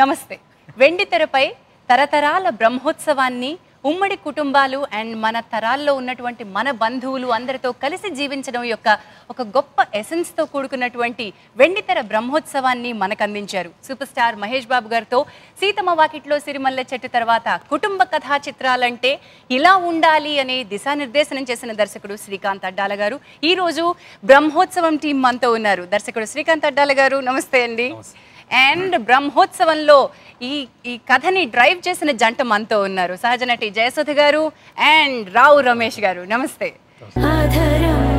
నమస్తే. వెండి తెరపై తరతరాల బ్రహ్మోత్సవాన్ని ఉమ్మడి కుటుంబాలు అండ్ మన తరాల్లో ఉన్నటువంటి మన బంధువులు అందరితో కలిసి జీవించడం యొక్క ఒక గొప్ప ఎసెన్స్తో కూడుకున్నటువంటి వెండితెర బ్రహ్మోత్సవాన్ని మనకు అందించారు సూపర్ స్టార్ మహేష్ బాబు గారితో సీతమ్మ వాకిట్లో సిరిమల్లె చెట్టు తర్వాత కుటుంబ కథా చిత్రాలంటే ఇలా ఉండాలి అనే దిశానిర్దేశనం చేసిన దర్శకుడు శ్రీకాంత్ అడ్డాల గారు. ఈ రోజు బ్రహ్మోత్సవం టీం మనతో ఉన్నారు. దర్శకుడు శ్రీకాంత్ అడ్డాల గారు నమస్తే అండి. అండ్ బ్రహ్మోత్సవంలో ఈ ఈ కథని డ్రైవ్ చేసిన జంట మనతో ఉన్నారు. సహజ నటి జయసుధ గారు అండ్ రావు రమేష్ గారు. నమస్తే. మధురం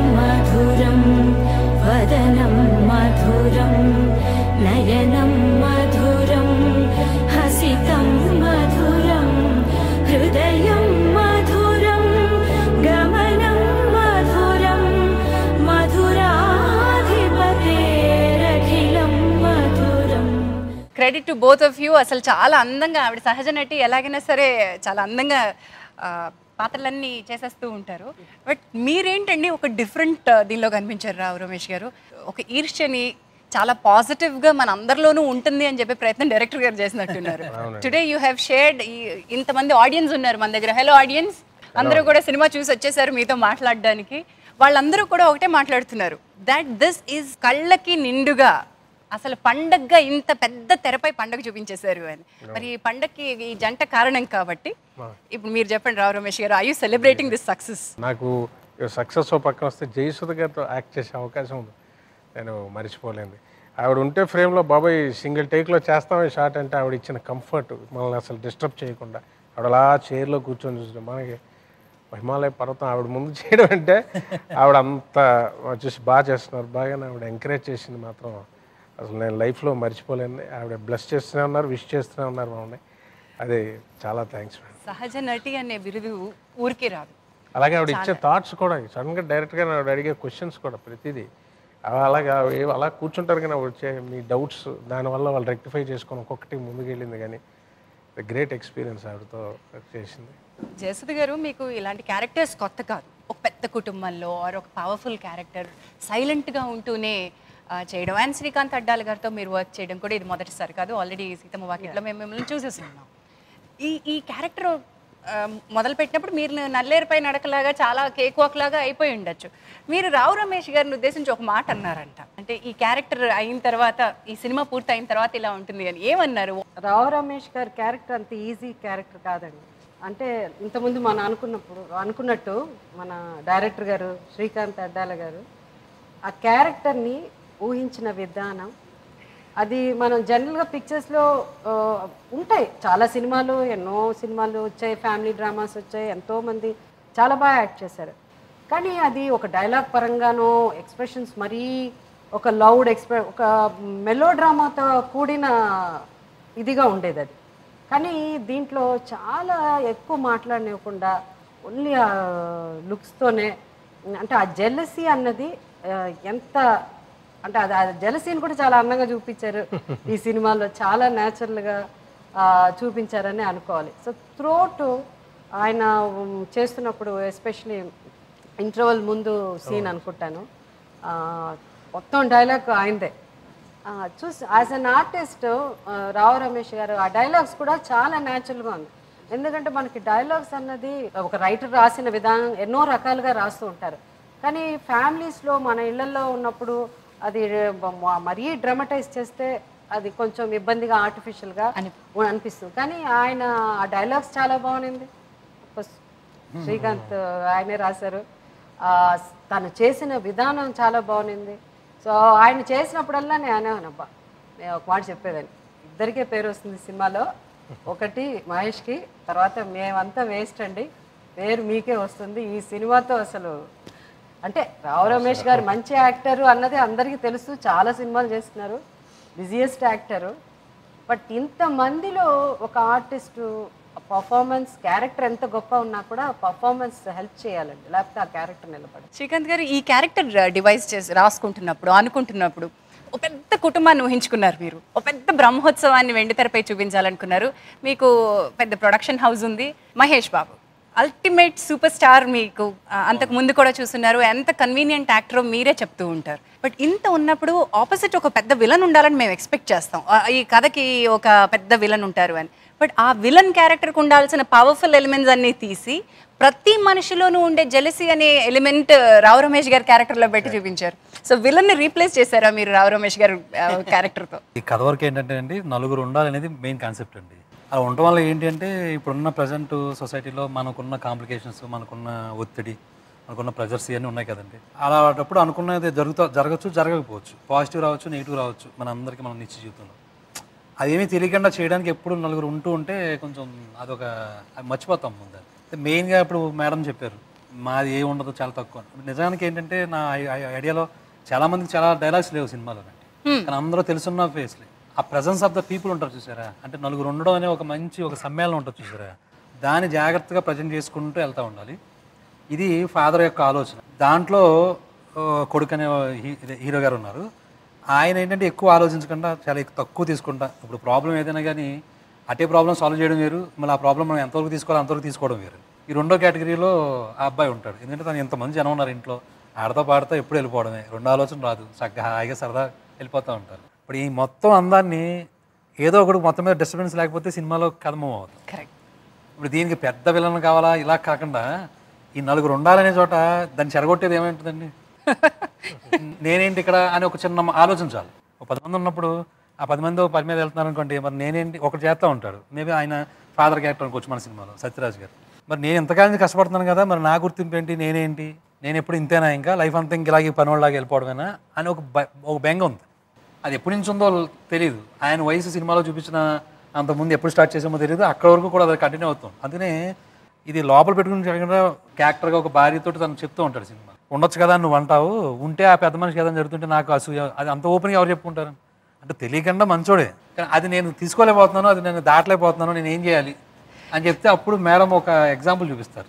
credit to both of you. అసలు చాలా అందంగా ఆవిడ సహజ నటి ఎలాగైనా సరే చాలా అందంగా పాత్రలన్నీ చేసేస్తూ ఉంటారు. బట్ మీరేంటండి ఒక డిఫరెంట్ దీనిలో కనిపించారు రావు రమేష్ గారు? ఒక ఈర్ష్యని చాలా పాజిటివ్గా మన అందరిలోనూ ఉంటుంది అని చెప్పే ప్రయత్నం డైరెక్టర్ గారు చేసినట్టున్నారు. టుడే యూ హ్యావ్ షేర్డ్ ఇంతమంది ఆడియన్స్ ఉన్నారు మన దగ్గర. హలో ఆడియన్స్ అందరూ కూడా సినిమా చూసి వచ్చేసారు మీతో మాట్లాడడానికి. వాళ్ళందరూ కూడా ఒకటే మాట్లాడుతున్నారు. దట్ దిస్ ఈజ్ కళ్ళకి నిండుగా అసలు పండగగా ఇంత పెద్ద తెరపై పండగ చూపించేశారు అని. మరి ఈ పండగకి ఈ జంట కారణం కాబట్టి ఇప్పుడు మీరు చెప్పండి Rao Ramesh garu I you celebrating this success నాకు సక్సెస్ పక్కన వస్తే జయసుధ గారితో యాక్ట్ చేసే అవకాశం ఉంది. నేను మర్చిపోలేంది ఆవిడ ఉంటే ఫ్రేమ్లో బాబాయ్ సింగిల్ టేక్లో చేస్తామే షార్ట్ అంటే ఆవిడ ఇచ్చిన కంఫర్ట్ మనల్ని అసలు డిస్టర్బ్ చేయకుండా ఆవిడ అలా చైర్లో కూర్చొని చూస్తుంటే మనకి హిమాలయ పర్వతం ఆవిడ ముందు చేయడం అంటే ఆవిడ అంత చూసి బాగా చేస్తున్నారు. బాగా ఆవిడ ఎంకరేజ్ చేసింది మాత్రం అసలు నేను లైఫ్లో మర్చిపోలేను ఆవిడ బ్లెస్ చేస్తూనే ఉన్నారు విష్ చేస్తూనే ఉన్నారు మమ్మల్ని. అది చాలా థ్యాంక్స్ సహజ నటి అనే బిరుదు ఊరికే రాదు. అలాగే ఆవిడ ఇచ్చే థాట్స్ కూడా సడన్గా డైరెక్ట్గా ఆవిడ అడిగే క్వశ్చన్స్ కూడా ప్రతిదీ. అలాగా అలా కూర్చుంటారు కానీ వచ్చే మీ డౌట్స్ దానివల్ల వాళ్ళు రెక్టిఫై చేసుకొని ఒక్కొక్కటి ముందుకు వెళ్ళింది కానీ గ్రేట్ ఎక్స్పీరియన్స్ ఆవిడతో చేసింది. జయసుధ గారు మీకు ఇలాంటి క్యారెక్టర్స్ కొత్త కాదు. ఒక పెద్ద కుటుంబంలో ఆర్ ఒక పవర్ఫుల్ క్యారెక్టర్ సైలెంట్గా ఉంటూనే చేయడం. అండ్ శ్రీకాంత్ అడ్డాల గారితో మీరు వర్క్ చేయడం కూడా ఇది మొదటిసారి కాదు. ఆల్రెడీ సీతమ్మ వాకిట్లో మేము మిమ్మల్ని చూసేస్తున్నాం. ఈ ఈ క్యారెక్టర్ మొదలు పెట్టినప్పుడు మీరు నల్లేరుపై నడకలాగా చాలా కేక్ వాక్ లాగా అయిపోయి ఉండొచ్చు. మీరు రావు రమేష్ గారిని ఉద్దేశించి ఒక మాట అన్నారంట. అంటే ఈ క్యారెక్టర్ అయిన తర్వాత ఈ సినిమా పూర్తి అయిన తర్వాత ఇలా ఉంటుంది అని ఏమన్నారు? రావు రమేష్ గారి క్యారెక్టర్ అంత ఈజీ క్యారెక్టర్ కాదండి. అంటే ఇంతకుముందు మనం అనుకున్నప్పుడు అనుకున్నట్టు మన డైరెక్టర్ గారు శ్రీకాంత్ అడ్డాల గారు ఆ క్యారెక్టర్ని ఊహించిన విధానం. అది మనం జనరల్గా పిక్చర్స్లో ఉంటాయి. చాలా సినిమాలు ఎన్నో సినిమాలు వచ్చాయి ఫ్యామిలీ డ్రామాస్ వచ్చాయి ఎంతోమంది చాలా బాగా యాక్ట్ చేశారు. కానీ అది ఒక డైలాగ్ పరంగానో ఎక్స్ప్రెషన్స్ మరీ ఒక లౌడ్ ఎక్స్ప్రె ఒక మెలో డ్రామాతో కూడిన ఇదిగా ఉండేది అది. కానీ దీంట్లో చాలా ఎక్కువ మాట్లాడనివ్వకుండా ఓన్లీ ఆ లుక్స్తోనే అంటే ఆ జెల్లసీ అన్నది ఎంత అంటే అది జెలసీని కూడా చాలా అందంగా చూపించారు. ఈ సినిమాలో చాలా న్యాచురల్గా చూపించారని అనుకోవాలి. సో త్రోట్ ఆయన చేస్తున్నప్పుడు ఎస్పెషలీ ఇంటర్వల్ ముందు సీన్ అనుకుంటాను. ఆ, మొత్తం డైలాగ్ ఆయనదే. చూసి as an artist Rao Ramesh garu ఆ డైలాగ్స్ కూడా చాలా న్యాచురల్గా ఉంది. ఎందుకంటే మనకి డైలాగ్స్ అన్నది ఒక రైటర్ రాసిన విధానం ఎన్నో రకాలుగా రాస్తూ ఉంటారు. కానీ ఫ్యామిలీస్లో మన ఇళ్ళలో ఉన్నప్పుడు అది మ- మరీ డ్రమటైజ్ చేస్తే అది కొంచెం ఇబ్బందిగా ఆర్టిఫిషియల్గా అనిపిస్తుంది. కానీ ఆయన ఆ డైలాగ్స్ చాలా బాగుంది శ్రీకాంత్ ఆయనే రాశారు. ఆ, తను చేసిన విధానం చాలా బాగుంది సో ఆయన చేసినప్పుడల్లా నేను అనేవానబ్బా. నేను ఒక మాట చెప్పేదాన్ని. ఇద్దరికే పేరు వస్తుంది సినిమాలో. ఒకటి మహేష్కి తర్వాత మేమంతా వేస్ట్ అండి. పేరు మీకే వస్తుంది. ఈ సినిమాతో అసలు అంటే రావు రమేష్ గారు మంచి యాక్టరు అన్నది అందరికీ తెలుసు చాలా సినిమాలు చేస్తున్నారు బిజియెస్ట్ యాక్టరు. బట్ ఇంతమందిలో ఒక ఆర్టిస్టు పర్ఫార్మెన్స్ క్యారెక్టర్ ఎంత గొప్ప ఉన్నా కూడా పర్ఫార్మెన్స్ హెల్ప్ చేయాలండి లేకపోతే ఆ క్యారెక్టర్ నిలబడదు. శ్రీకాంత్ గారు ఈ క్యారెక్టర్ డివైస్ చేసి రాసుకుంటున్నప్పుడు అనుకుంటున్నప్పుడు ఒక పెద్ద కుటుంబాన్ని ఊహించుకున్నారు మీరు. ఒక పెద్ద బ్రహ్మోత్సవాన్ని వెండితెరపై చూపించాలనుకున్నారు. మీకు పెద్ద ప్రొడక్షన్ హౌస్ ఉంది. Mahesh Babu ultimate super star మీకు అంతకు ముందు కూడా చూస్తున్నారు. ఎంత కన్వీనియంట్ యాక్టర్ మీరే చెప్తూ ఉంటారు. బట్ ఇంత ఉన్నప్పుడు ఆపోజిట్ ఒక పెద్ద విలన్ ఉండాలని మేము ఎక్స్పెక్ట్ చేస్తాం. ఈ కథకి ఒక పెద్ద విలన్ ఉంటారు అని. బట్ ఆ విలన్ క్యారెక్టర్కి ఉండాల్సిన పవర్ఫుల్ ఎలిమెంట్స్ అన్నీ తీసి ప్రతి మనిషిలోనూ ఉండే జెలసీ అనే ఎలిమెంట్ రావు రమేష్ గారి క్యారెక్టర్లో పెట్టి చూపించారు. సో విలన్ని రీప్లేస్ చేశారా మీరు రావు రమేష్ గారు క్యారెక్టర్తో ఈ కథ వరకు ఏంటంటే అండి నలుగురు ఉండాలనేది మెయిన్ కాన్సెప్ట్ అండి. అలా ఉండడం వల్ల ఏంటి అంటే ఇప్పుడున్న ప్రజెంట్ సొసైటీలో మనకున్న కాంప్లికేషన్స్ మనకున్న ఒత్తిడి మనకున్న ప్రెజర్స్ ఇవన్నీ ఉన్నాయి కదండి. అలాంటప్పుడు అనుకున్నది జరుగుతా జరగచ్చు జరగకపోవచ్చు. పాజిటివ్ రావచ్చు నెగిటివ్ రావచ్చు మన అందరికీ మన నిత్య జీవితంలో. అదేమీ తెలియకుండా చేయడానికి ఎప్పుడు నలుగురు ఉంటూ ఉంటే కొంచెం అదొక అది మర్చిపోతాం ముందు మెయిన్గా ఇప్పుడు మేడం చెప్పారు మాది ఏ ఉండదు చాలా తక్కువ. నిజానికి ఏంటంటే నా ఐడియాలో చాలా మందికి చాలా డైలాగ్స్ లేవు సినిమాలో కానీ అందరూ తెలుసున్న ఫేస్లే. ఆ ప్రజెన్స్ ఆఫ్ ద పీపుల్ ఉంటారు చూసారా? అంటే నలుగురు ఉండడం అనే ఒక మంచి ఒక సమ్మేళనం ఉంటుంది చూసారా? దాన్ని జాగ్రత్తగా ప్రజెంట్ చేసుకుంటూ వెళ్తూ ఉండాలి. ఇది ఫాదర్ యొక్క ఆలోచన. దాంట్లో కొడుకు అనే హీ- హీరో గారు ఉన్నారు. ఆయన ఏంటంటే ఎక్కువ ఆలోచించకుండా చాలా తక్కువ తీసుకుంటా. ఇప్పుడు ప్రాబ్లం ఏదైనా కానీ అటే ప్రాబ్లం సాల్వ్ చేయడం వేరు. మళ్ళీ ఆ ప్రాబ్లం మనం ఎంతవరకు తీసుకోవాలి అంతవరకు తీసుకోవడం వేరు. ఈ రెండో కేటగిరీలో ఆ అబ్బాయి ఉంటాడు. ఎందుకంటే తను ఎంతమంది జనం ఉన్నారు ఇంట్లో. ఆడతా పాడతా ఎప్పుడు వెళ్ళిపోవడమే. రెండో ఆలోచన రాదు. చక్కగా హాయిగా సరదా వెళ్ళిపోతూ ఉంటారు. ఇప్పుడు ఈ మొత్తం అందాన్ని ఏదో ఒకటి మొత్తం మీద డిస్టర్బెన్స్ లేకపోతే సినిమాలో కథమం అవుతుంది. కరెక్ట్. ఇప్పుడు దీనికి పెద్ద విలన్ కావాలా? ఇలా కాకుండా ఈ నలుగురు ఉండాలనే చోట దాన్ని చెరగొట్టేది ఏమైంటుందండి? నేనేంటి ఇక్కడ అని ఒక చిన్న ఆలోచన చాలు. ఒక పది మంది ఉన్నప్పుడు ఆ పది మంది పది మీద వెళ్తున్నారు అనుకోండి మరి నేనేంటి ఒకటి చేస్తూ ఉంటాడు. మేబీ ఆయన ఫాదర్ క్యారెక్టర్ అనుకోవచ్చు మన సినిమాలో సత్యరాజ్ గారు. మరి నేను ఎంతకాలం కష్టపడుతున్నాను కదా మరి నా గుర్తింపు ఏంటి నేనేంటి? నేను ఎప్పుడు ఇంతేనా ఇంకా? లైఫ్ అంతా ఇంక ఇలాగే పనివాళ్ళలాగా వెళ్ళిపోవడమేనా? అని ఒక ఒక బెంగ ఉంది. అది ఎప్పటి నుంచి ఉందో తెలియదు ఆయన వయసు సినిమాలో చూపించిన అంతకుముందు ఎప్పుడు స్టార్ట్ చేసామో తెలియదు అక్కడ వరకు కూడా అది కంటిన్యూ అవుతుంది అందుకనే ఇది లోపల పెట్టుకుని జరగకుండా క్యారెక్టర్గా ఒక భార్యతో తను చెప్తూ ఉంటాడు సినిమా. ఉండొచ్చు కదా నువ్వు అంటావు. ఉంటే ఆ పెద్ద మనిషి కదా జరుగుతుంటే నాకు అసూయ అది అంత ఓపెన్గా ఎవరు చెప్పుకుంటారు? అంటే తెలియకుండా మంచోడే. కానీ అది నేను తీసుకోలేకపోతున్నాను అది నేను దాటలేకపోతున్నాను నేను ఏం చేయాలి అని చెప్తే అప్పుడు మేడం ఒక ఎగ్జాంపుల్ చూపిస్తారు.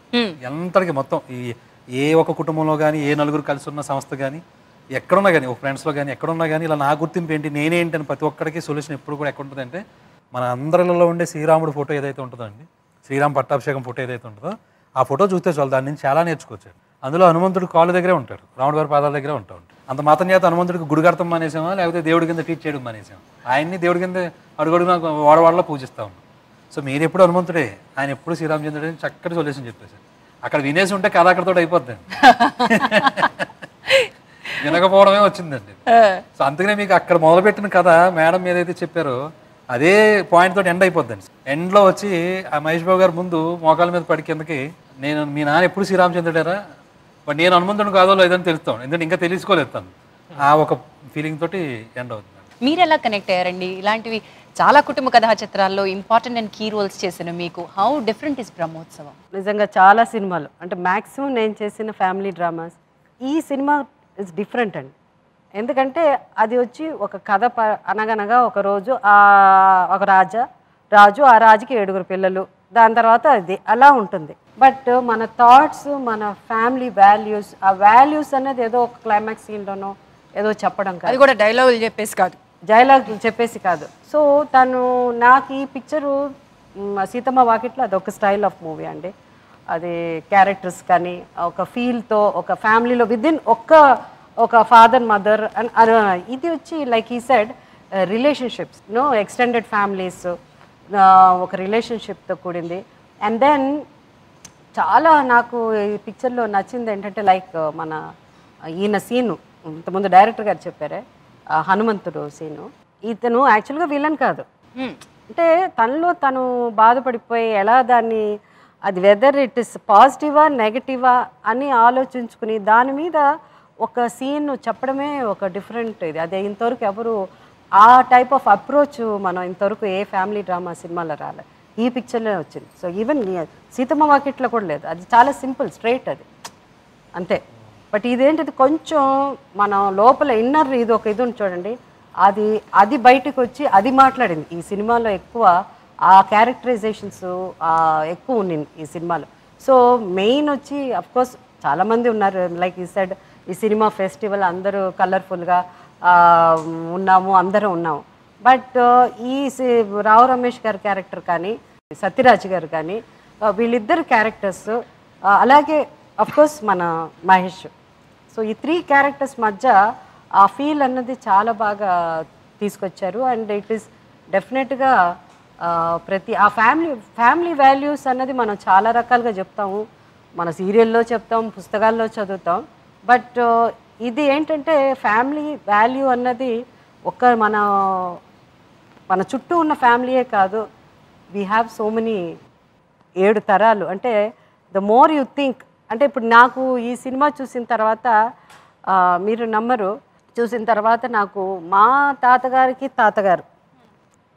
ఎంతటికి మొత్తం ఈ ఏ ఒక కుటుంబంలో కానీ ఏ నలుగురు కలిసి ఉన్న సంస్థ కానీ ఎక్కడున్నా కానీ ఒక ఫ్రెండ్స్లో కానీ ఎక్కడున్నా కానీ ఇలా నా గుర్తింపు ఏంటి నేనేంటి అని ప్రతి ఒక్కడికి సొల్యూషన్ ఎప్పుడు కూడా ఎక్కడ ఉంటుందంటే మన అందరిలో ఉండే శ్రీరాముడు ఫోటో ఏదైతే ఉంటుందో అండి శ్రీరామ్ పట్టాభిషేకం ఫోటో ఏదైతే ఉంటుందో ఆ ఫోటో చూస్తే చాలు దాని నుంచి చాలా నేర్చుకోవచ్చు. అందులో హనుమంతుడు కాళ్ళ దగ్గరే ఉంటాడు రాముడు గారి పాదాల దగ్గరే ఉంటాడు. అంత మాత్రం చేత హనుమంతుడికి గుడిగడతం మానేసామా లేకపోతే దేవుడి కింద టీచ్ చేయడం మానేసాం ఆయన్ని దేవుడి కింద అడుగడుగునా వాడవాడలో పూజిస్తా ఉన్నాం. సో మీరు ఎప్పుడు హనుమంతుడే ఆయన ఎప్పుడు శ్రీరామచంద్రుడే అని చక్కటి సొల్యూషన్ చెప్పేశారు. అక్కడ వినేసి ఉంటే కథ అక్కడితో అయిపోద్దండి. వినకపోవడమే వచ్చిందండి. సో అందుకనే మీకు అక్కడ మొదలుపెట్టిన కథ మేడం ఏదైతే చెప్పారో అదే పాయింట్ తోటి ఎండ్ అయిపోద్దండి. ఎండ్లో వచ్చి ఆ మహేష్ బాబు గారు ముందు మోకాల మీద పడి కిందకి నేను మీ నాన్న ఎప్పుడు శ్రీరామచంద్రుడారా బట్ నేను హనుమంతుడు కాదో లేదని తెలుస్తాను. ఎందుకంటే ఇంకా తెలుసుకోలేదు తను. ఆ ఒక ఫీలింగ్ తోటి ఎండ్ అవుతుంది. మీరు ఎలా కనెక్ట్ అయ్యారండి? ఇలాంటివి చాలా కుటుంబ కథా చిత్రాల్లో ఇంపార్టెంట్ అండ్ కీ రోల్స్ చేసిన మీకు హౌ డిఫరెంట్ ఇస్ బ్రహ్మోత్సవం? నిజంగా చాలా సినిమాలు. అంటే మ్యాక్సిమం నేను చేసిన ఫ్యామిలీ డ్రామాస్ ఈ సినిమా ఇస్ డిఫరెంట్ అండి. ఎందుకంటే అది వచ్చి ఒక కథ ప అనగనగా ఒక రోజు ఆ ఒక రాజా రాజు ఆ రాజుకి ఏడుగురు పిల్లలు. దాని తర్వాత అది అలా ఉంటుంది. బట్ మన థాట్స్ మన ఫ్యామిలీ వాల్యూస్ ఆ వాల్యూస్ అనేది ఏదో ఒక క్లైమాక్స్ సీన్లోనో ఏదో చెప్పడం కాదు. అది కూడా డైలాగులు చెప్పేసి కాదు. డైలాగ్ చెప్పేసి కాదు. సో తను నాకు ఈ పిక్చరు సీతమ్మ వాకిట్లో అది ఒక స్టైల్ ఆఫ్ మూవీ అండి. అది క్యారెక్టర్స్ కానీ ఒక ఫీల్తో ఒక ఫ్యామిలీలో విదిన్ ఒక్క ఒక ఫాదర్ మదర్ అండ్ ఇది వచ్చి లైక్ ఈ said relationships no extended families ఒక రిలేషన్షిప్తో కూడింది. అండ్ దెన్ చాలా నాకు ఈ పిక్చర్లో నచ్చింది ఏంటంటే లైక్ మన ఈయన సీను ఇంతకుముందు డైరెక్టర్ గారు చెప్పారే హనుమంతుడు సీను. ఇతను యాక్చువల్గా విలన్ కాదు. అంటే తనలో తను బాధపడిపోయి ఎలా దాన్ని అది వెదర్ ఇట్ ఇస్ పాజిటివా నెగటివా అని ఆలోచించుకుని దాని మీద ఒక సీన్ చెప్పడమే ఒక డిఫరెంట్ ఇది. అదే ఇంతవరకు ఎవరు ఆ టైప్ ఆఫ్ అప్రోచ్ మనం ఇంతవరకు ఏ ఫ్యామిలీ డ్రామా సినిమాలో రాలేదు ఈ పిక్చర్లో వచ్చింది. సో ఈవెన్ సీతమ్మ వాకిట్లో కూడా లేదు. అది చాలా సింపుల్ స్ట్రైట్ అది. అంతే. బట్ ఇదేంటిది? కొంచెం మనం లోపల ఇన్నర్ ఇది ఒక ఇది ఉంది చూడండి. అది అది బయటకు వచ్చి అది మాట్లాడింది. ఈ సినిమాలో ఎక్కువ ఆ క్యారెక్టరైజేషన్స్ ఎక్కువ ఉంది ఈ సినిమాలో. సో మెయిన్ వచ్చి అఫ్కోర్స్ చాలామంది ఉన్నారు. లైక్ ఈ సైడ్ ఈ సినిమా ఫెస్టివల్ అందరూ కలర్ఫుల్గా ఉన్నాము అందరం ఉన్నాము. బట్ ఈ సి- రావు రమేష్ గారి క్యారెక్టర్ కానీ సత్యరాజ్ గారు కానీ వీళ్ళిద్దరు క్యారెక్టర్స్ అలాగే అఫ్కోర్స్ మన మహేష్. సో ఈ త్రీ క్యారెక్టర్స్ మధ్య ఆ ఫీల్ అన్నది చాలా బాగా తీసుకొచ్చారు. అండ్ ఇట్ ఈస్ డెఫినెట్గా ప్రతి ఆ ఫ్యామిలీ ఫ్యామిలీ వాల్యూస్ అన్నది మనం చాలా రకాలుగా చెప్తాము. మన సీరియల్లో చెప్తాం పుస్తకాల్లో చదువుతాం. బట్ ఇది ఏంటంటే ఫ్యామిలీ వాల్యూ అన్నది ఒక్క మన మన చుట్టూ ఉన్న ఫ్యామిలీయే కాదు. వీ హ్యావ్ సో మెనీ ఏడు తరాలు. అంటే ద మోర్ యు థింక్ అంటే ఇప్పుడు నాకు ఈ సినిమా చూసిన తర్వాత మీరు నమ్మరు. చూసిన తర్వాత నాకు మా తాతగారికి తాతగారు.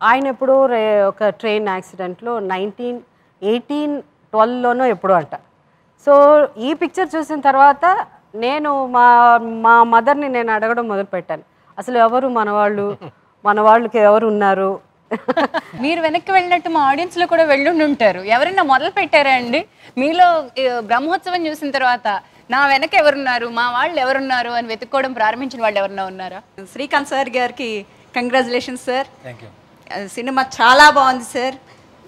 ఆయన ఎప్పుడో రే ఒక ట్రైన్ యాక్సిడెంట్లో నైన్టీన్ ఎయిటీన్ ట్వెల్వ్లోనో ఎప్పుడో అంట. సో ఈ పిక్చర్ చూసిన తర్వాత నేను మా మా మదర్ని నేను అడగడం మొదలుపెట్టాను. అసలు ఎవరు మన వాళ్ళు మన వాళ్ళకి ఎవరు ఉన్నారు? మీరు వెనక్కి వెళ్ళినట్టు మా ఆడియన్స్లో కూడా వెళ్ళుండి ఉంటారు. ఎవరైనా మొదలు పెట్టారా అండి? మీలో బ్రహ్మోత్సవం చూసిన తర్వాత నా వెనక ఎవరున్నారు? మా వాళ్ళు ఎవరున్నారు? అని వెతుక్కోవడం ప్రారంభించిన వాళ్ళు ఎవరన్నా ఉన్నారా? శ్రీకాంత్ సార్ గారికి congratulations sir. Thank you cinema చాలా బాగుంది సార్.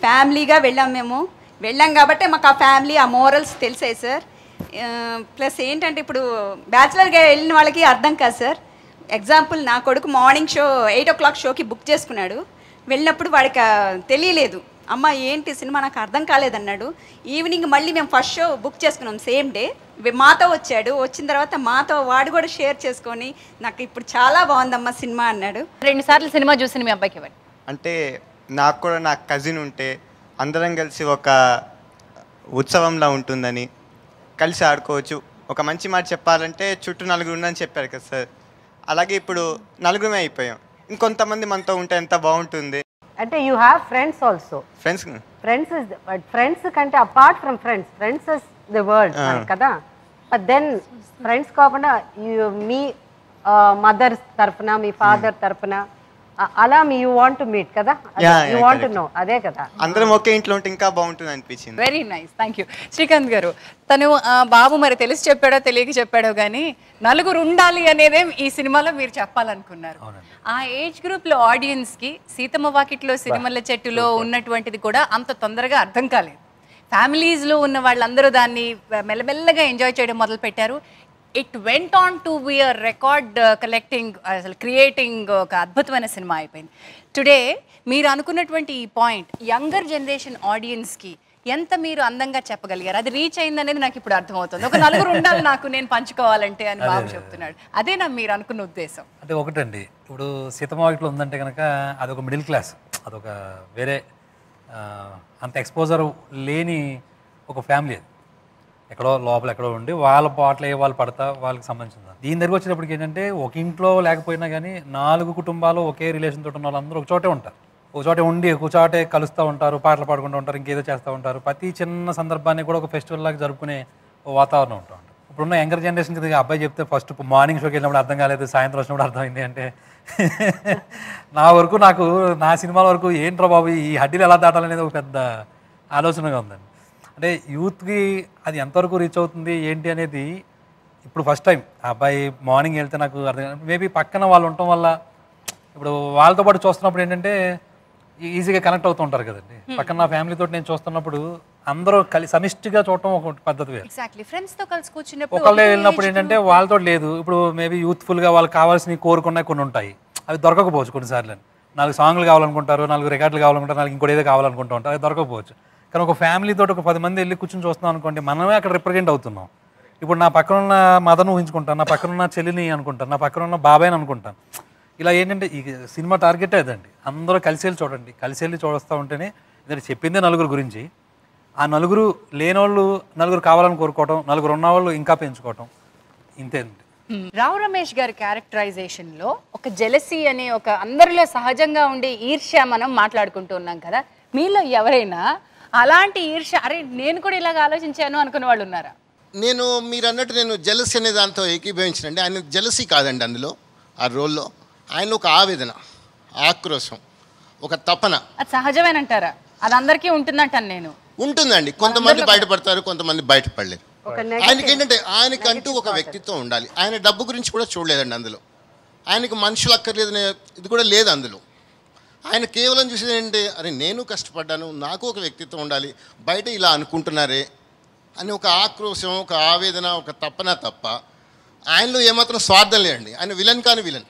ఫ్యామిలీగా వెళ్ళాం మేము. వెళ్ళాం కాబట్టి మాకు ఆ ఫ్యామిలీ ఆ మోరల్స్ తెలిసాయి సార్. ప్లస్ ఏంటంటే ఇప్పుడు బ్యాచిలర్గా వెళ్ళిన వాళ్ళకి అర్థం కాదు సార్. ఎగ్జాంపుల్ నా కొడుకు morning show eight o'clock షోకి బుక్ చేసుకున్నాడు. వెళ్ళినప్పుడు వాడికి తెలియలేదు. అమ్మ ఏంటి సినిమా? నాకు అర్థం కాలేదన్నాడు ఈవినింగ్ మళ్ళీ మేము ఫస్ట్ షో బుక్ చేసుకున్నాం సేమ్ డే. మాతో వచ్చాడు. వచ్చిన తర్వాత మాతో వాడు కూడా షేర్ చేసుకొని నాకు ఇప్పుడు చాలా బాగుందమ్మా సినిమా అన్నాడు. రెండు సార్లు సినిమా చూసిన మీ అబ్బాయికి ఇవ్వండి. అంటే నాకు కూడా నా కజిన్ ఉంటే అందరం కలిసి ఒక ఉత్సవంలా ఉంటుందని కలిసి ఆడుకోవచ్చు. ఒక మంచి మాట చెప్పాలంటే చుట్టూ నలుగురు ఉందని చెప్పారు కదా సార్. అలాగే ఇప్పుడు నలుగురమే అయిపోయాం. ఇంకొంతమంది మనతో ఉంటే ఎంత బాగుంటుంది? అంటే you have friends also friends friends is friends కంటే apart from friends friends is the world కదా. దెన్ ఫ్రెండ్స్ కాకుండా you- మీ మదర్ తరఫున మీ ఫాదర్ తరఫున అలా మీ యూ వాంట్ టు మీట్ కదా? You want. నో అదే కదా. అందరం ఒకే ఇంట్లో ఉంటే ఇంకా బాగుంటుంది అనిపించింది. Very nice thank you Srikanth garu తను ఆ, బాబు మరి తెలిసి చెప్పాడో తెలియక చెప్పాడో కానీ నలుగురు ఉండాలి అనేదే ఈ సినిమాలో మీరు చెప్పాలనుకున్నారు. ఆ ఏజ్ గ్రూప్లో ఆడియన్స్కి సీతమ్మ వాకిట్లో సినిమాల చెట్టులో ఉన్నటువంటిది కూడా అంత తొందరగా అర్థం కాలేదు. ఫ్యామిలీస్లో ఉన్న వాళ్ళందరూ దాన్ని మెల్లమెల్లగా ఎంజాయ్ చేయడం మొదలు పెట్టారు it went on to be a record collecting అసలు క్రియేటింగ్ ఒక అద్భుతమైన సినిమా అయిపోయింది. టుడే మీరు అనుకున్నటువంటి ఈ పాయింట్ యంగర్ జనరేషన్ ఆడియన్స్కి ఎంత మీరు అందంగా చెప్పగలిగారు? అది రీచ్ అయిందనేది నాకు ఇప్పుడు అర్థమవుతుంది. ఒక నలుగురు ఉండాలి నాకు నేను పంచుకోవాలంటే అని బాబు చెప్తున్నాడు. అదేనా మీరు అనుకున్న ఉద్దేశం. అంటే ఒకటండి. ఇప్పుడు సీతమావిట్లో ఉందంటే కనుక అదొక మిడిల్ క్లాస్ అదొక వేరే అంత ఎక్స్పోజర్ లేని ఒక ఫ్యామిలీ అది. ఎక్కడో లోపల ఎక్కడో ఉండి వాళ్ళ పాటలు ఏ వాళ్ళు పడతా వాళ్ళకి సంబంధించింది దీని దగ్గర వచ్చేటప్పటికి ఏంటంటే ఒక ఇంట్లో లేకపోయినా కానీ నాలుగు కుటుంబాలు ఒకే రిలేషన్ తోటి ఉన్న వాళ్ళందరూ ఒక చోటే ఉంటారు. ఒక చోటే ఉండి ఒక చోటే కలుస్తూ ఉంటారు పాటలు పాడుకుంటూ ఉంటారు ఇంకేదో చేస్తూ ఉంటారు. ప్రతి చిన్న సందర్భాన్ని కూడా ఒక ఫెస్టివల్ లాగా జరుపుకునే వాతావరణం ఉంటాం ఉంటుంది. ఇప్పుడున్న యంగర్ జనరేషన్కి అబ్బాయి చెప్తే ఫస్ట్ మార్నింగ్ షోకి వెళ్ళినప్పుడు అర్థం కాలేదు సాయంత్రం వచ్చినప్పుడు అర్థమైంది అంటే నా వరకు నాకు నా సినిమాల వరకు ఏంట్రా బాబు ఈ హడ్డీలు ఎలా దాటాలనేది ఒక పెద్ద ఆలోచనగా ఉందండి. అంటే యూత్కి అది ఎంతవరకు రీచ్ అవుతుంది ఏంటి అనేది ఇప్పుడు ఫస్ట్ టైం ఆ అబ్బాయి మార్నింగ్ వెళ్తే నాకు అర్థం మేబీ పక్కన వాళ్ళు ఉండటం వల్ల ఇప్పుడు వాళ్ళతో పాటు చూస్తున్నప్పుడు ఏంటంటే ఈజీగా కనెక్ట్ అవుతూ ఉంటారు కదండి. పక్కన నా ఫ్యామిలీతో నేను చూస్తున్నప్పుడు అందరూ కలిసి సమిష్టిగా చూడటం ఒక పద్ధతి ఒకళ్ళే ఒకే వెళ్ళినప్పుడు ఏంటంటే వాళ్ళతో లేదు. ఇప్పుడు మేబీ యూత్ఫుల్గా వాళ్ళకి కావాల్సినవి కోరుకున్నాయి కొన్ని ఉంటాయి. అవి దొరకకపోవచ్చు కొన్నిసార్లు. నాలుగు సాంగ్లు కావాలనుకుంటారు నాలుగు రికార్డులు కావాలనుకుంటారు నాలుగు ఇంకోటి ఏదో కావాలనుకుంటూ ఉంటారు. అవి దొరకకపోవచ్చు. కానీ ఒక ఫ్యామిలీ తోటి ఒక పది మంది వెళ్ళి కూర్చొని చూస్తున్నాం అనుకోండి మనమే అక్కడ రిప్రజెంట్ అవుతున్నాం. ఇప్పుడు నా పక్కన ఉన్న మదను ఊహించుకుంటాను నా పక్కన ఉన్న చెల్లిని అనుకుంటాను నా పక్కన ఉన్న బాబాయ్ని అనుకుంటాను. ఇలా ఏంటంటే ఈ సినిమా టార్గెట్ అదండి. అందరూ కలిసి వెళ్ళి చూడండి. కలిసి వెళ్ళి చూడొస్తూ ఉంటేనే ఎందుకంటే చెప్పిందే నలుగురు గురించి. ఆ నలుగురు లేనోళ్ళు నలుగురు కావాలని కోరుకోవటం నలుగురు ఉన్నవాళ్ళు ఇంకా పెంచుకోవటం. ఇంతే అండి. రావు రమేష్ గారి క్యారెక్టరైజేషన్లో ఒక జెలసీ అనే ఒక అందరిలో సహజంగా ఉండే ఈర్ష్య మనం మాట్లాడుకుంటూ ఉన్నాం కదా. మీలో ఎవరైనా అలాంటి ఈర్ష్య అరే నేను కూడా ఇలాగ ఆలోచించాను అనుకున్న వాళ్ళు ఉన్నారా? నేను మీరు అన్నట్టు నేను జలసి అనే దాంతో ఏకీభవించనండి. ఆయన జలసి కాదండి అందులో ఆ రోల్లో ఆయన ఒక ఆవేదన ఆక్రోశం ఒక తపన. అది సహజమేనంటారా? అది అందరికీ ఉంటుందంటాను నేను. ఉంటుందండి. కొంతమంది బయటపడతారు కొంతమంది బయటపడలేరు. ఆయనకి ఏంటంటే ఆయనకంటూ ఒక వ్యక్తిత్వం ఉండాలి. ఆయన డబ్బు గురించి కూడా చూడలేదండి అందులో. ఆయనకి మనుషులు అక్కర్లేదనే ఇది కూడా లేదు అందులో. ఆయన కేవలం చూసేది ఏంటంటే అరే నేను కష్టపడ్డాను నాకు ఒక వ్యక్తిత్వం ఉండాలి బయట ఇలా అనుకుంటున్నారే అని ఒక ఆక్రోశం ఒక ఆవేదన ఒక తప్పన తప్ప ఆయనలో ఏమాత్రం స్వార్థం లేదండి. ఆయన విలన్ కాని విలన్.